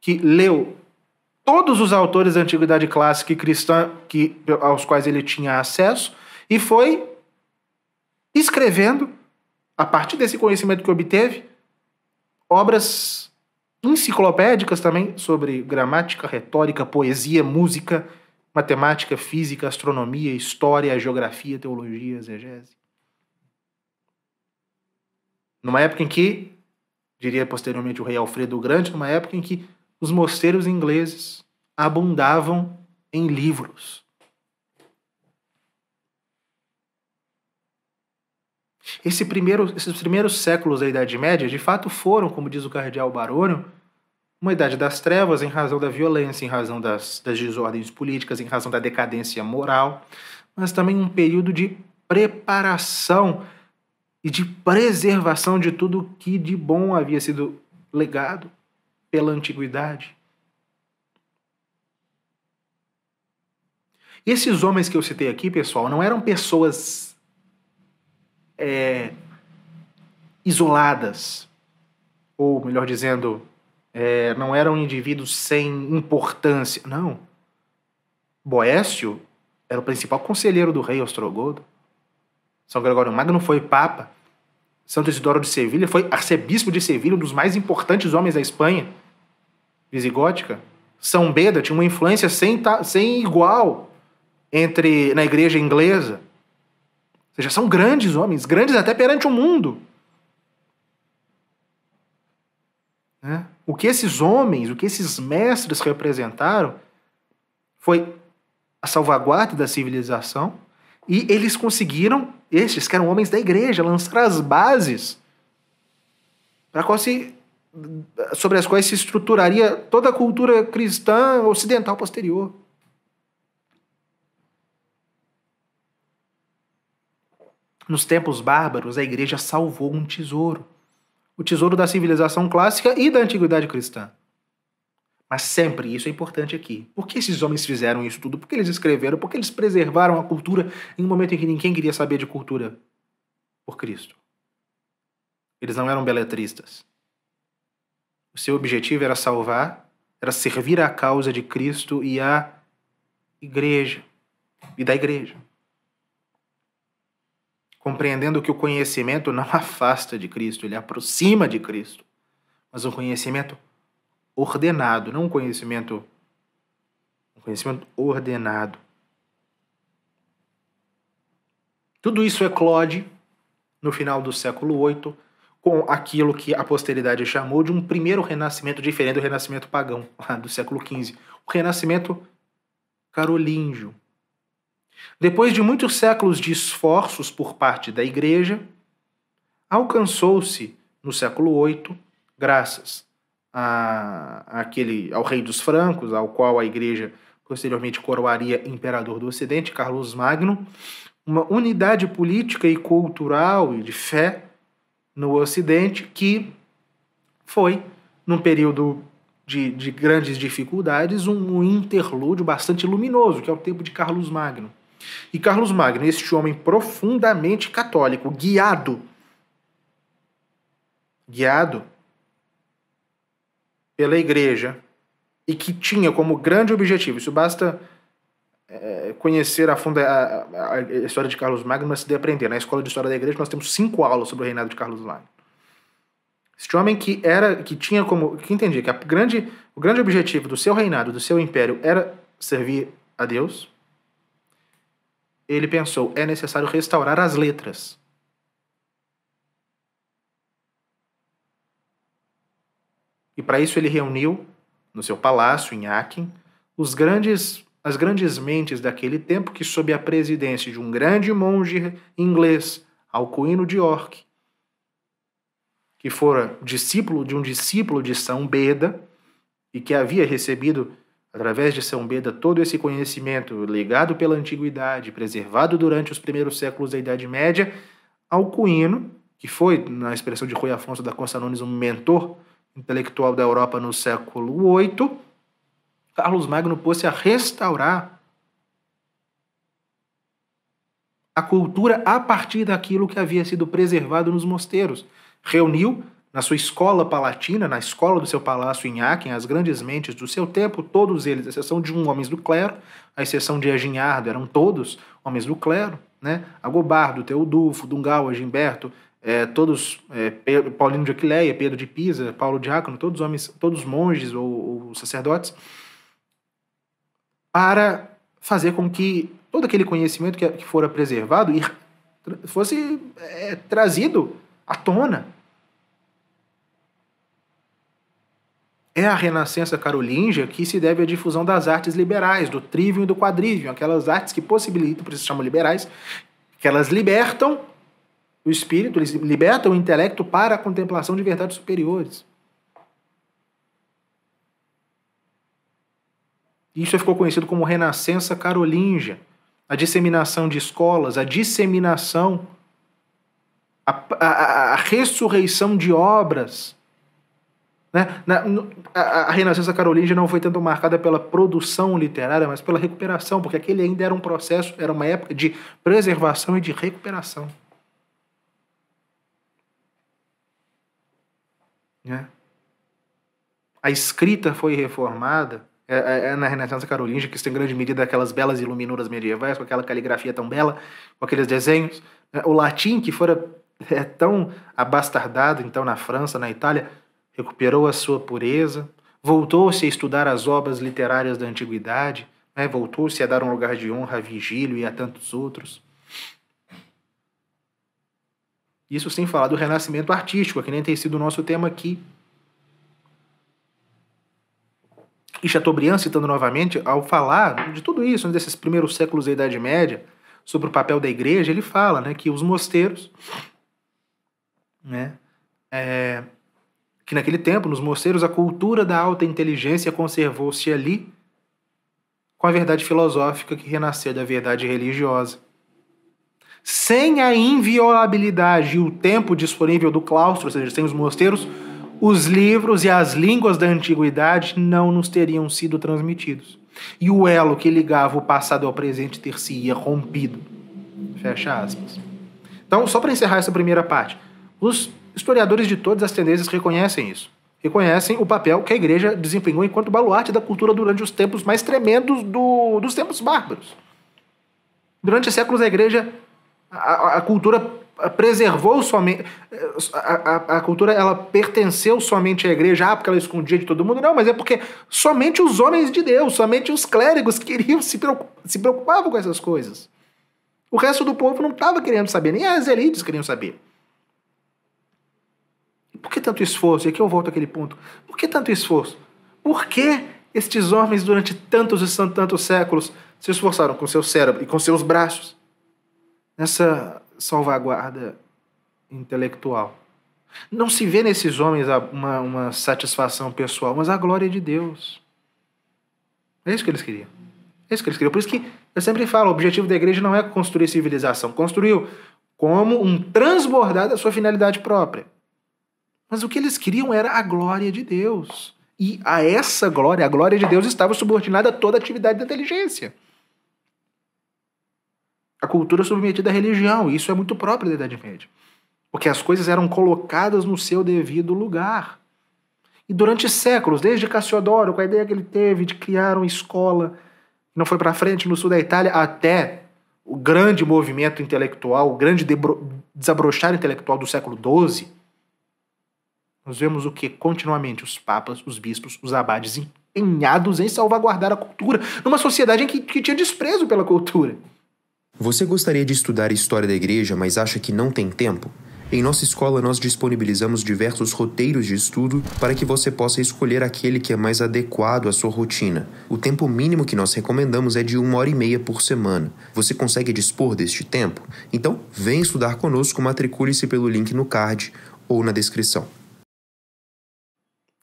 S1: que leu todos os autores da antiguidade clássica e cristã que, aos quais ele tinha acesso e foi escrevendo, a partir desse conhecimento que obteve, obras enciclopédicas também sobre gramática, retórica, poesia, música, matemática, física, astronomia, história, geografia, teologia, exegese. Numa época em que, diria posteriormente o rei Alfredo o Grande, numa época em que os mosteiros ingleses abundavam em livros. Esse primeiro, esses primeiros séculos da Idade Média, de fato, foram, como diz o cardeal Barônio, uma idade das trevas em razão da violência, em razão das, das desordens políticas, em razão da decadência moral, mas também um período de preparação e de preservação de tudo que de bom havia sido legado pela antiguidade. E esses homens que eu citei aqui, pessoal, não eram pessoas é, isoladas, ou melhor dizendo, é, não eram indivíduos sem importância. Não. Boécio era o principal conselheiro do rei Ostrogodo. São Gregório Magno foi papa. Santo Isidoro de Sevilha foi arcebispo de Sevilha, um dos mais importantes homens da Espanha visigótica. São Beda tinha uma influência sem, sem igual entre na igreja inglesa. Ou seja, são grandes homens, grandes até perante o mundo. Né? O que esses homens, o que esses mestres representaram foi a salvaguarda da civilização e eles conseguiram, estes que eram homens da igreja, lançar as bases para qual se, sobre as quais se estruturaria toda a cultura cristã ocidental posterior. Nos tempos bárbaros, a igreja salvou um tesouro. O tesouro da civilização clássica e da antiguidade cristã. Mas sempre, isso é importante aqui. Por que esses homens fizeram isso tudo? Por que eles escreveram? Por que eles preservaram a cultura em um momento em que ninguém queria saber de cultura por Cristo? Eles não eram beletristas. O seu objetivo era salvar, era servir à causa de Cristo e à igreja. E da igreja compreendendo que o conhecimento não afasta de Cristo, ele aproxima de Cristo, mas um conhecimento ordenado, não um conhecimento um conhecimento ordenado. Tudo isso eclode no final do século VIII com aquilo que a posteridade chamou de um primeiro renascimento diferente do renascimento pagão do século XV, o renascimento carolíngio, depois de muitos séculos de esforços por parte da Igreja, alcançou-se no século VIII, graças a, aquele, ao rei dos francos, ao qual a Igreja posteriormente coroaria imperador do Ocidente, Carlos Magno, uma unidade política e cultural e de fé no Ocidente que foi, num período de, de grandes dificuldades, um, interlúdio bastante luminoso, que é o tempo de Carlos Magno. E Carlos Magno, este homem profundamente católico, guiado, guiado pela igreja, e que tinha como grande objetivo, isso basta é, conhecer a fundo a, a, história de Carlos Magno, mas se de aprender. Na escola de história da igreja nós temos cinco aulas sobre o reinado de Carlos Magno. Este homem que era, que tinha como, que entendia que a grande, o grande objetivo do seu reinado, do seu império, era servir a Deus, ele pensou: é necessário restaurar as letras. E para isso ele reuniu, no seu palácio em Aachen, os grandes, as grandes mentes daquele tempo que, sob a presidência de um grande monge inglês, Alcuino de York, que fora discípulo de um discípulo de São Beda e que havia recebido através de São Beda todo esse conhecimento legado pela antiguidade, preservado durante os primeiros séculos da Idade Média, Alcuino, que foi, na expressão de Rui Afonso da Costa Nunes, um mentor intelectual da Europa no século VIII, Carlos Magno pôs-se a restaurar a cultura a partir daquilo que havia sido preservado nos mosteiros. Reuniu na sua escola palatina, na escola do seu palácio em Aachen, as grandes mentes do seu tempo, todos eles, à exceção de um homens do clero, à exceção de Aginhardo, eram todos homens do clero, né? Agobardo, Teodulfo, Dungal, Gimberto, é, todos, é, Paulino de Aquileia, Pedro de Pisa, Paulo Diácono, todos homens, todos monges ou, ou sacerdotes, para fazer com que todo aquele conhecimento que, que fora preservado fosse é, trazido à tona. É a renascença carolíngia que se deve à difusão das artes liberais, do trivium e do quadrivium, aquelas artes que possibilitam, por isso se chamam liberais, que elas libertam o espírito, eles libertam o intelecto para a contemplação de verdades superiores. Isso ficou conhecido como renascença carolíngia, a disseminação de escolas, a disseminação, a, a, a ressurreição de obras, né? Na, a, a Renascença Carolíngia não foi tanto marcada pela produção literária, mas pela recuperação, porque aquele ainda era um processo, era uma época de preservação e de recuperação. Né? A escrita foi reformada é, é, é na Renascença Carolíngia, que isso tem grande medida aquelas belas iluminuras medievais, com aquela caligrafia tão bela, com aqueles desenhos. Né? O latim, que fora é, tão abastardado, então, na França, na Itália, recuperou a sua pureza, voltou-se a estudar as obras literárias da antiguidade, né? voltou-se a dar um lugar de honra a Vigílio e a tantos outros. Isso sem falar do renascimento artístico, que nem tem sido o nosso tema aqui. E Chateaubriand, citando novamente, ao falar de tudo isso, desses primeiros séculos da Idade Média, sobre o papel da igreja, ele fala né, que os mosteiros né, é, que naquele tempo, nos mosteiros, a cultura da alta inteligência conservou-se ali com a verdade filosófica que renasceu da verdade religiosa. Sem a inviolabilidade e o tempo disponível do claustro, ou seja, sem os mosteiros, os livros e as línguas da antiguidade não nos teriam sido transmitidos. E o elo que ligava o passado ao presente ter-se-ia rompido. Fecha aspas. Então, só para encerrar essa primeira parte, os Historiadores de todas as tendências reconhecem isso. Reconhecem o papel que a igreja desempenhou enquanto baluarte da cultura durante os tempos mais tremendos do, dos tempos bárbaros. Durante séculos, a igreja, a, a cultura preservou somente. A, a, a, cultura ela pertenceu somente à igreja, ah, porque ela escondia de todo mundo. Não, mas é porque somente os homens de Deus, somente os clérigos queriam se, se preocupavam com essas coisas. O resto do povo não estava querendo saber, nem as elites queriam saber. Por que tanto esforço? E aqui eu volto àquele ponto. Por que tanto esforço? Por que estes homens, durante tantos e tantos séculos, se esforçaram com seu cérebro e com seus braços nessa salvaguarda intelectual? Não se vê nesses homens uma, uma satisfação pessoal, mas a glória de Deus. É isso que eles queriam. É isso que eles queriam. Por isso que eu sempre falo, o objetivo da igreja não é construir civilização. Construiu como um transbordar da sua finalidade própria. Mas o que eles queriam era a glória de Deus. E a essa glória, a glória de Deus estava subordinada a toda a atividade da inteligência. A cultura submetida à religião, e isso é muito próprio da Idade Média. Porque as coisas eram colocadas no seu devido lugar. E durante séculos, desde Cassiodoro, com a ideia que ele teve de criar uma escola, que não foi para frente no sul da Itália, até o grande movimento intelectual, o grande desabrochar intelectual do século XII, nós vemos o que? Continuamente os papas, os bispos, os abades empenhados em salvaguardar a cultura, numa sociedade em que, que tinha desprezo pela cultura.
S2: Você gostaria de estudar história da igreja, mas acha que não tem tempo? Em nossa escola, nós disponibilizamos diversos roteiros de estudo para que você possa escolher aquele que é mais adequado à sua rotina. O tempo mínimo que nós recomendamos é de uma hora e meia por semana. Você consegue dispor deste tempo? Então, vem estudar conosco, matricule-se pelo link no card ou na descrição.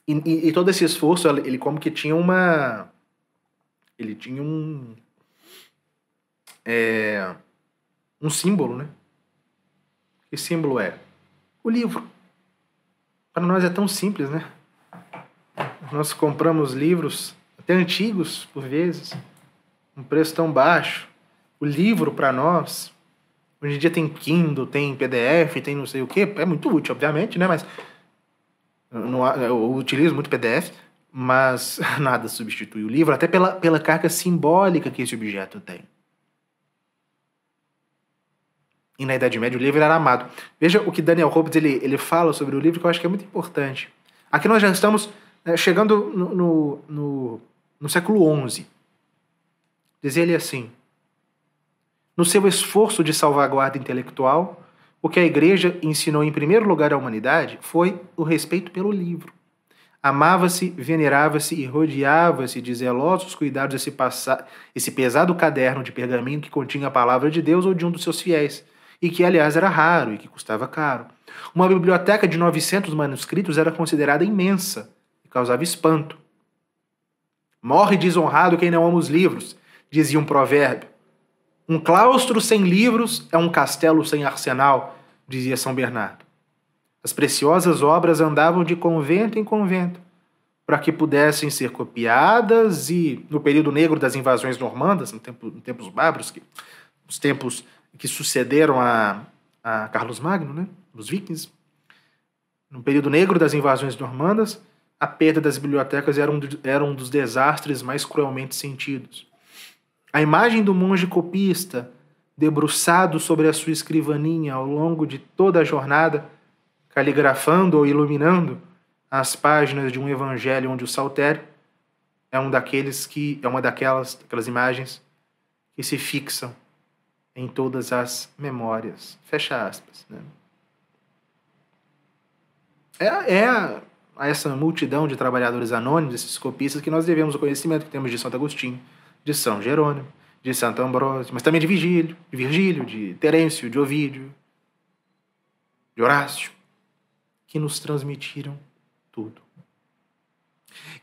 S1: E, e, e, todo esse esforço, ele como que tinha uma. Ele tinha um. É, um símbolo, né? Que símbolo é? O livro. Para nós é tão simples, né? Nós compramos livros, até antigos, por vezes, um preço tão baixo. O livro para nós, hoje em dia tem Kindle, tem PDF, tem não sei o que, é muito útil, obviamente, né? Mas não, eu utilizo muito PDF, mas nada substitui o livro, até pela, pela carga simbólica que esse objeto tem. E na Idade Média o livro era amado. Veja o que Daniel Hobbes ele, ele fala sobre o livro, que eu acho que é muito importante. Aqui nós já estamos é, chegando no, no, no, no século XI. Dizia ele assim: No seu esforço de salvaguarda intelectual, o que a igreja ensinou em primeiro lugar à humanidade foi o respeito pelo livro. Amava-se, venerava-se e rodeava-se de zelosos cuidados esse, esse pesado caderno de pergaminho que continha a palavra de Deus ou de um dos seus fiéis, e que, aliás, era raro e que custava caro. Uma biblioteca de 900 manuscritos era considerada imensa e causava espanto. Morre desonrado quem não ama os livros, dizia um provérbio. Um claustro sem livros é um castelo sem arsenal, dizia São Bernardo. As preciosas obras andavam de convento em convento, para que pudessem ser copiadas e, no período negro das invasões normandas, no tempo, em tempos bárbaros, que, os tempos que sucederam a, a Carlos Magno, né, os vikings, no período negro das invasões normandas, a perda das bibliotecas era um, era um dos desastres mais cruelmente sentidos. A imagem do monge copista, debruçado sobre a sua escrivaninha ao longo de toda a jornada, caligrafando ou iluminando as páginas de um evangelho onde o saltério é um daqueles que é uma daquelas aquelas imagens que se fixam em todas as memórias. Fecha aspas. Né? É, é a, essa multidão de trabalhadores anônimos, esses copistas, que nós devemos o conhecimento que temos de Santo Agostinho, de São Jerônimo, de Santo Ambrósio, mas também de Virgílio, de Virgílio, de Terêncio, de Ovídio, de Horácio, que nos transmitiram tudo.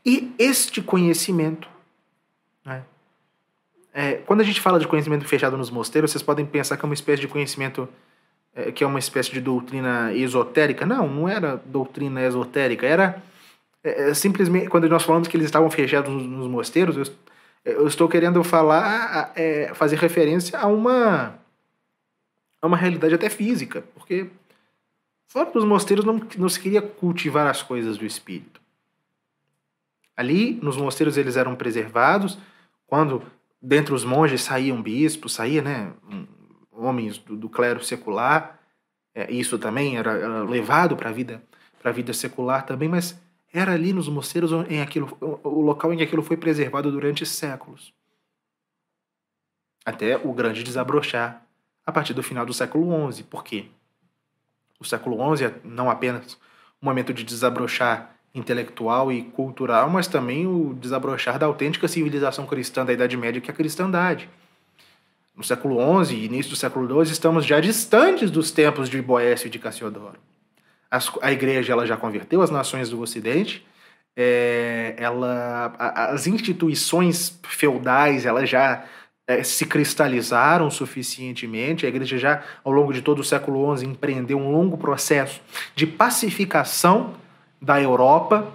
S1: E este conhecimento, né, é, quando a gente fala de conhecimento fechado nos mosteiros, vocês podem pensar que é uma espécie de conhecimento é, que é uma espécie de doutrina esotérica. Não, não era doutrina esotérica, era é, é simplesmente quando nós falamos que eles estavam fechados nos, nos mosteiros, eu, eu estou querendo falar, é, fazer referência a uma, a uma realidade até física, porque fora dos mosteiros não, não se queria cultivar as coisas do espírito. Ali, nos mosteiros, eles eram preservados. Quando dentre os monges saíam bispos, saía, né, homens do, do clero secular, é, isso também era, era levado para a vida, para a vida secular também, mas era ali nos mosteiros em aquilo, o local em que aquilo foi preservado durante séculos. Até o grande desabrochar a partir do final do século XI. Por quê? O século XI é não apenas um momento de desabrochar intelectual e cultural, mas também o desabrochar da autêntica civilização cristã da Idade Média, que é a cristandade. No século XI e início do século XII, estamos já distantes dos tempos de Boécio e de Cassiodoro. As, a igreja ela já converteu as nações do Ocidente, é, ela, as instituições feudais já é, se cristalizaram suficientemente. A igreja já, ao longo de todo o século XI, empreendeu um longo processo de pacificação da Europa.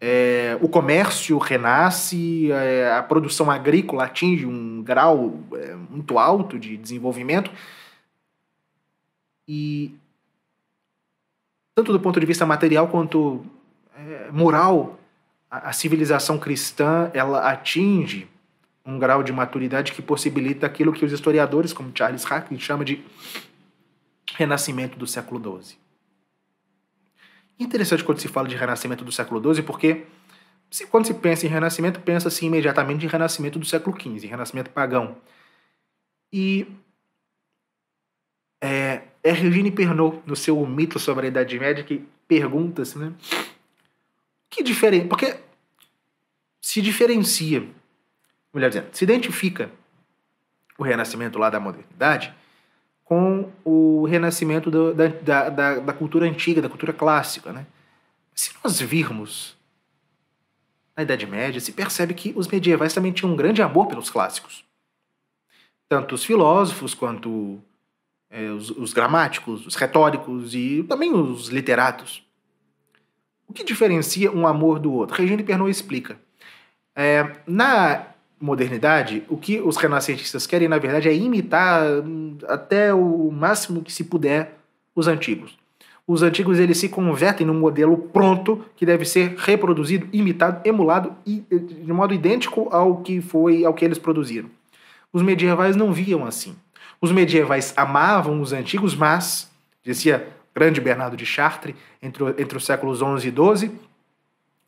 S1: É, o comércio renasce, é, a produção agrícola atinge um grau é, muito alto de desenvolvimento. E tanto do ponto de vista material quanto é, moral, a, a, civilização cristã ela atinge um grau de maturidade que possibilita aquilo que os historiadores, como Charles Hackley, chama de renascimento do século XII. Interessante quando se fala de renascimento do século XII, porque se, quando se pensa em renascimento, pensa-se imediatamente em renascimento do século XV, renascimento pagão. E é, é Regine Pernod, no seu mito sobre a Idade Média, que pergunta-se, né? Que diferente. Porque se diferencia, melhor dizendo, se identifica o renascimento lá da modernidade com o renascimento do, da, da, da, cultura antiga, da cultura clássica. Né? Se nós virmos na Idade Média, se percebe que os medievais também tinham um grande amor pelos clássicos. Tanto os filósofos quanto é, os, os gramáticos, os retóricos e também os literatos. O que diferencia um amor do outro? Regine Pernod explica. É, na modernidade, o que os renascentistas querem, na verdade, é imitar hum, até o máximo que se puder os antigos. Os antigos eles se convertem num modelo pronto que deve ser reproduzido, imitado, emulado e de modo idêntico ao que foi ao que eles produziram. Os medievais não viam assim. Os medievais amavam os antigos, mas dizia grande Bernardo de Chartres entre, entre os séculos 11 e 12,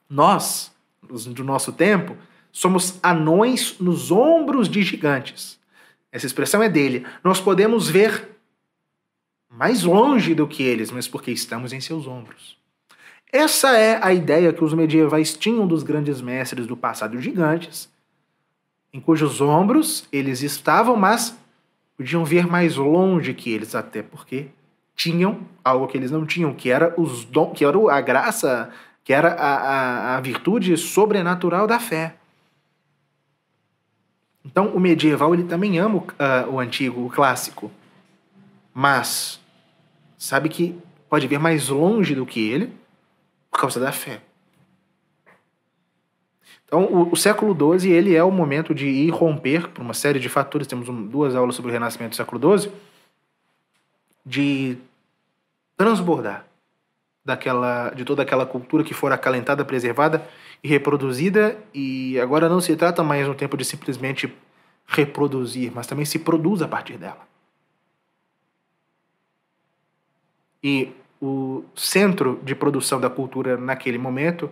S1: nós, do nosso tempo, Somos anões nos ombros de gigantes. Essa expressão é dele. Nós podemos ver mais longe do que eles, mas porque estamos em seus ombros. Essa é a ideia que os medievais tinham dos grandes mestres do passado gigantes, em cujos ombros eles estavam, mas podiam ver mais longe que eles, até porque tinham algo que eles não tinham, que era os dom, que era a graça, que era a, a, a virtude sobrenatural da fé. Então, o medieval ele também ama o, uh, o antigo, o clássico, mas sabe que pode ver mais longe do que ele por causa da fé. Então, o, o século XII ele é o momento de ir romper por uma série de fatores. Temos um, duas aulas sobre o renascimento do século XII, de transbordar daquela, de toda aquela cultura que for acalentada, preservada e reproduzida, e agora não se trata mais no tempo de simplesmente reproduzir, mas também se produz a partir dela. E o centro de produção da cultura naquele momento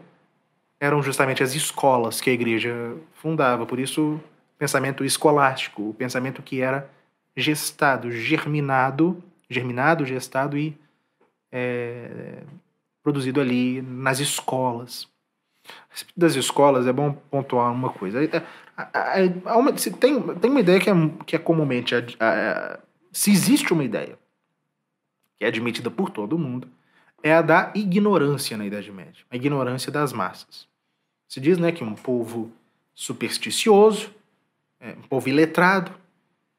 S1: eram justamente as escolas que a igreja fundava, por isso pensamento escolástico, o pensamento que era gestado, germinado, germinado, gestado e é, produzido ali nas escolas. Das escolas, é bom pontuar uma coisa. É, tem, tem uma ideia que é, que é comumente. se existe uma ideia que é admitida por todo mundo, é a da ignorância na Idade Média a ignorância das massas. Se diz né, que um povo supersticioso, é, um povo iletrado,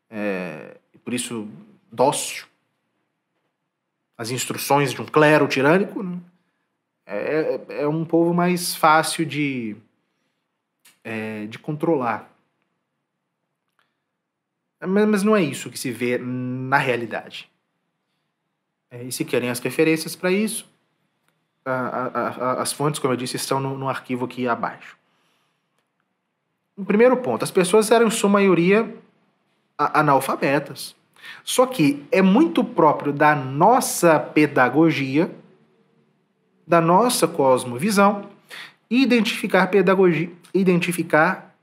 S1: é, por isso dócil, as instruções de um clero tirânico, né? é, é um povo mais fácil de, é, de controlar. Mas, mas, não é isso que se vê na realidade. É, e se querem as referências para isso, a, a, a, as fontes, como eu disse, estão no, no arquivo aqui abaixo. O primeiro ponto, as pessoas eram, em sua maioria, analfabetas. Só que é muito próprio da nossa pedagogia, da nossa cosmovisão, identificar pedagogia, identificar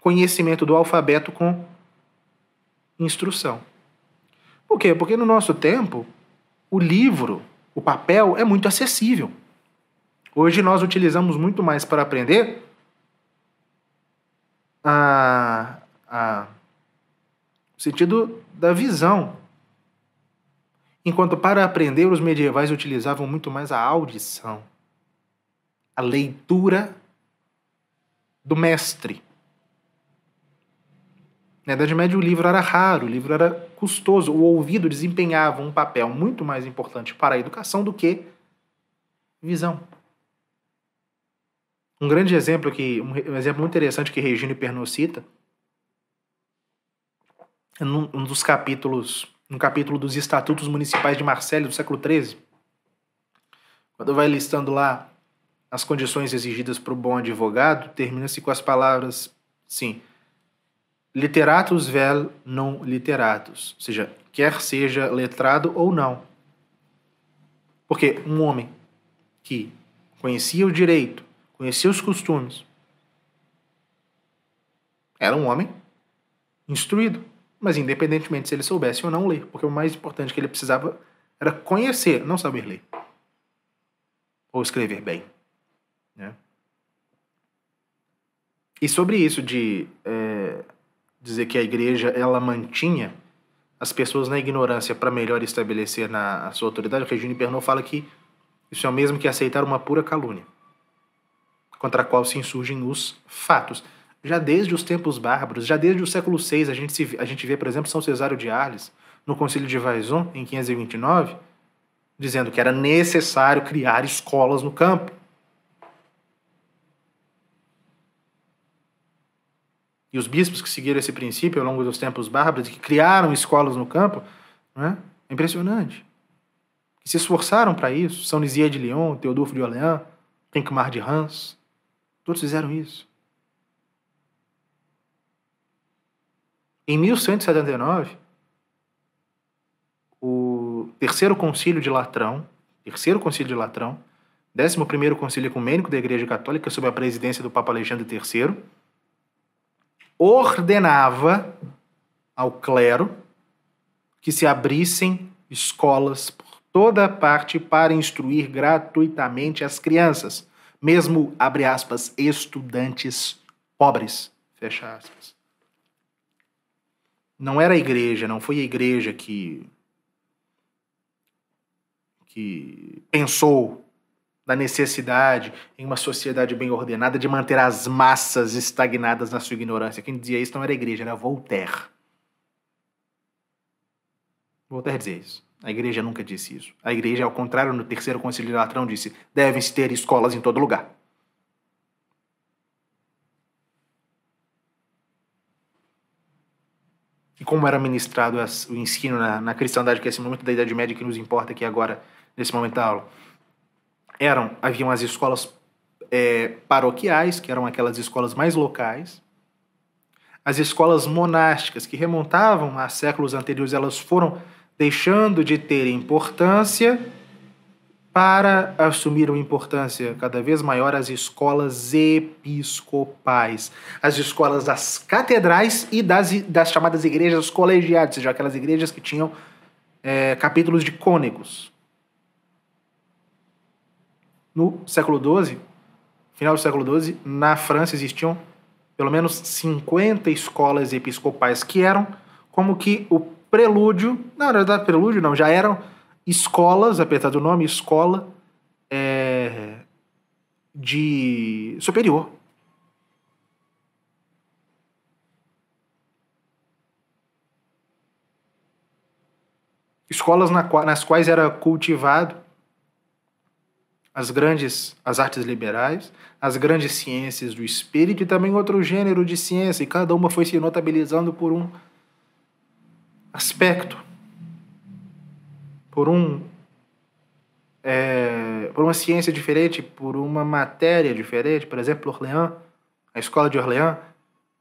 S1: conhecimento do alfabeto com instrução. Por quê? Porque no nosso tempo, o livro, o papel é muito acessível. Hoje nós utilizamos muito mais para aprender a, a o sentido da visão. Enquanto para aprender os medievais utilizavam muito mais a audição, a leitura do mestre. Na Idade Média, o livro era raro, o livro era custoso, o ouvido desempenhava um papel muito mais importante para a educação do que visão. Um grande exemplo que um exemplo muito interessante que Regina Pernod cita num, um dos capítulos, no capítulo dos Estatutos Municipais de Marselha do século XIII, quando vai listando lá as condições exigidas para o bom advogado, termina-se com as palavras, sim, literatus vel non literatus, ou seja, quer seja letrado ou não. Porque um homem que conhecia o direito, conhecia os costumes, era um homem instruído, mas independentemente se ele soubesse ou não ler, porque o mais importante que ele precisava era conhecer, não saber ler ou escrever bem. Né? E sobre isso de é, dizer que a igreja ela mantinha as pessoas na ignorância para melhor estabelecer na, a sua autoridade, o Regine Pernod fala que isso é o mesmo que aceitar uma pura calúnia, contra a qual se insurgem os fatos. Já desde os tempos bárbaros, já desde o século VI, a gente, se, a gente vê, por exemplo, São Cesário de Arles, no Concílio de Vaison, em 529, dizendo que era necessário criar escolas no campo. E os bispos que seguiram esse princípio ao longo dos tempos bárbaros, que criaram escolas no campo, né? é impressionante. Que se esforçaram para isso. São Lisier de Lyon, Teodulfo de Orléans, Tenkmar de Hans, todos fizeram isso. Em 1179, o terceiro concílio de Latrão, terceiro concílio de Latrão, décimo primeiro concílio ecumênico da Igreja Católica sob a presidência do Papa Alexandre III, ordenava ao clero que se abrissem escolas por toda parte para instruir gratuitamente as crianças, mesmo, abre aspas, estudantes pobres, fecha aspas. Não era a igreja, não foi a igreja que que pensou da necessidade, em uma sociedade bem ordenada, de manter as massas estagnadas na sua ignorância. Quem dizia isso não era a igreja, era Voltaire. Voltaire dizia isso. A igreja nunca disse isso. A igreja, ao contrário, no terceiro concílio de Latrão, disse: devem-se ter escolas em todo lugar. Como era ministrado o ensino na, na cristandade, que é esse momento da Idade Média que nos importa aqui agora, nesse momento da aula? eram haviam as escolas é, paroquiais, que eram aquelas escolas mais locais, as escolas monásticas, que remontavam a séculos anteriores, elas foram deixando de ter importância para assumir uma importância cada vez maior as escolas episcopais, as escolas das catedrais e das, das chamadas igrejas colegiadas, ou seja, aquelas igrejas que tinham é, capítulos de cônegos. No século XII, final do século XII, na França existiam pelo menos 50 escolas episcopais que eram como que o prelúdio, não, na verdade prelúdio não, já eram escolas, apesar do nome escola, é, de superior. Escolas na, nas quais era cultivado as grandes as artes liberais, as grandes ciências do espírito e também outro gênero de ciência, e cada uma foi se notabilizando por um aspecto, por um é, por uma ciência diferente, por uma matéria diferente. Por exemplo, Orleans, a escola de Orleans,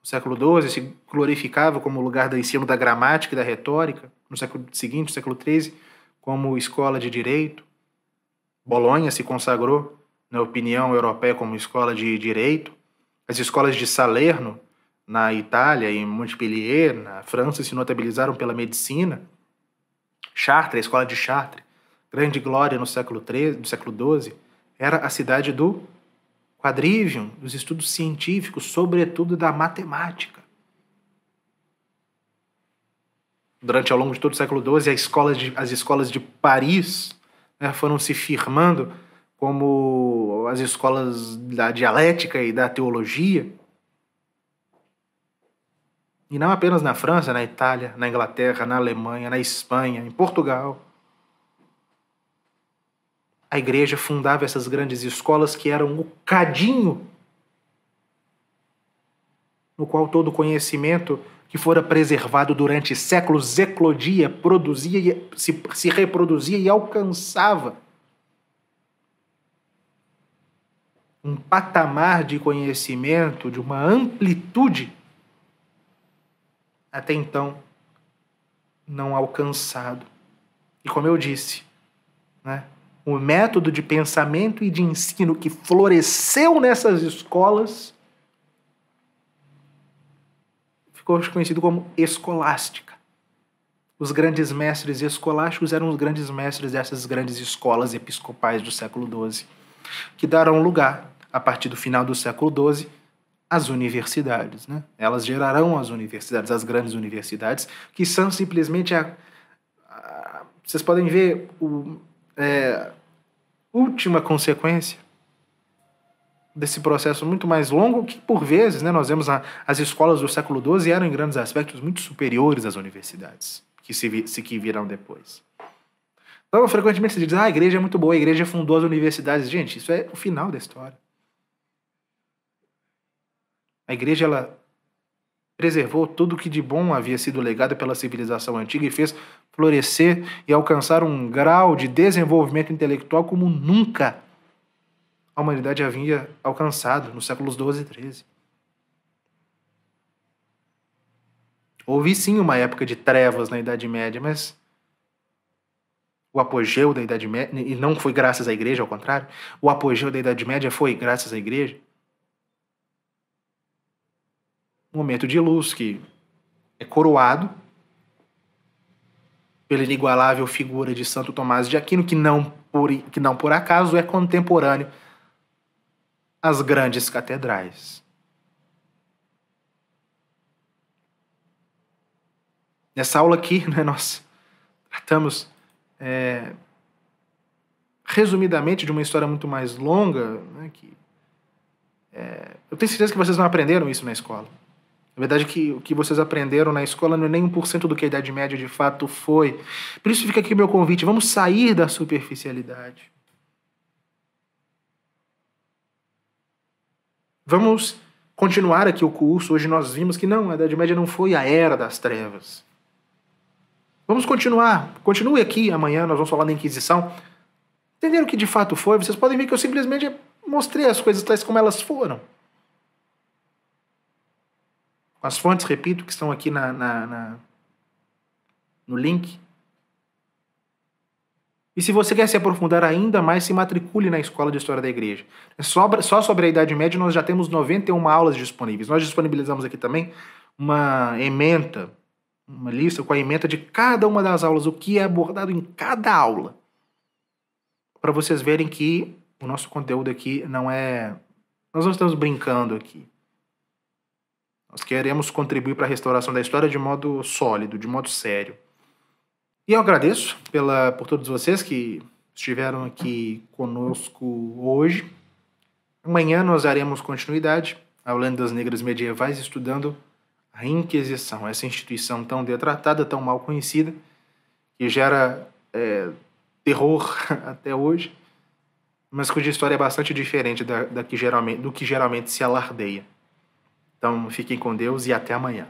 S1: no século XII, se glorificava como lugar do ensino da gramática e da retórica. No século seguinte, no século XIII, como escola de direito. Bolonha se consagrou, na opinião europeia, como escola de direito. As escolas de Salerno, na Itália, e Montpellier, na França, se notabilizaram pela medicina. Chartres, a escola de Chartres, grande glória no século XIII, no século XII, era a cidade do quadrivium, dos estudos científicos, sobretudo da matemática. Durante ao longo de todo o século XII, as escolas de, as escolas de Paris né, foram se firmando como as escolas da dialética e da teologia. E não apenas na França, na Itália, na Inglaterra, na Alemanha, na Espanha, em Portugal. A igreja fundava essas grandes escolas que eram o cadinho no qual todo conhecimento que fora preservado durante séculos eclodia, produzia, se, se reproduzia e alcançava um patamar de conhecimento, de uma amplitude até então não alcançado. E como eu disse, né, o método de pensamento e de ensino que floresceu nessas escolas ficou conhecido como escolástica. os grandes mestres escolásticos eram os grandes mestres dessas grandes escolas episcopais do século XII, que darão lugar, a partir do final do século XII, às universidades. Né? Elas gerarão as universidades, as grandes universidades, que são simplesmente a. a vocês podem ver o. É, última consequência desse processo muito mais longo, que por vezes né, nós vemos a, as escolas do século XII eram em grandes aspectos muito superiores às universidades que se, se que virão depois. Então, frequentemente se diz, ah, a igreja é muito boa, a igreja fundou as universidades. Gente, isso é o final da história. A igreja, ela preservou tudo que de bom havia sido legado pela civilização antiga e fez florescer e alcançar um grau de desenvolvimento intelectual como nunca a humanidade havia alcançado nos séculos 12 e 13. Houve sim uma época de trevas na Idade Média, mas o apogeu da Idade Média, e não foi graças à igreja, ao contrário, o apogeu da Idade Média foi graças à igreja. Um momento de luz que é coroado pela inigualável figura de Santo Tomás de Aquino, que não por, que não por acaso é contemporâneo as grandes catedrais. Nessa aula aqui, né, nós tratamos é, resumidamente de uma história muito mais longa, né, que é, eu tenho certeza que vocês não aprenderam isso na escola. Na verdade, que o que vocês aprenderam na escola não é nem 1% do que a Idade Média de fato foi. Por isso fica aqui meu convite: vamos sair da superficialidade. Vamos continuar aqui o curso. Hoje nós vimos que não, a Idade Média não foi a era das trevas. Vamos continuar. Continue aqui amanhã, nós vamos falar da Inquisição. Entenderam o que de fato foi? Vocês podem ver que eu simplesmente mostrei as coisas tais como elas foram. As fontes, repito, que estão aqui na, na, na no link. E se você quer se aprofundar ainda mais, se matricule na Escola de História da Igreja. É só sobre a Idade Média nós já temos 91 aulas disponíveis. Nós disponibilizamos aqui também uma ementa, uma lista com a ementa de cada uma das aulas, o que é abordado em cada aula. Para vocês verem que o nosso conteúdo aqui não é. Nós não estamos brincando aqui. Nós queremos contribuir para a restauração da história de modo sólido, de modo sério. E eu agradeço pela, por todos vocês que estiveram aqui conosco hoje. Amanhã nós daremos continuidade ao Lendas Negras Medievais, estudando a Inquisição, essa instituição tão detratada, tão mal conhecida, que gera é, terror até hoje, mas cuja história é bastante diferente da, da que geralmente, do que geralmente se alardeia. Então fiquem com Deus e até amanhã.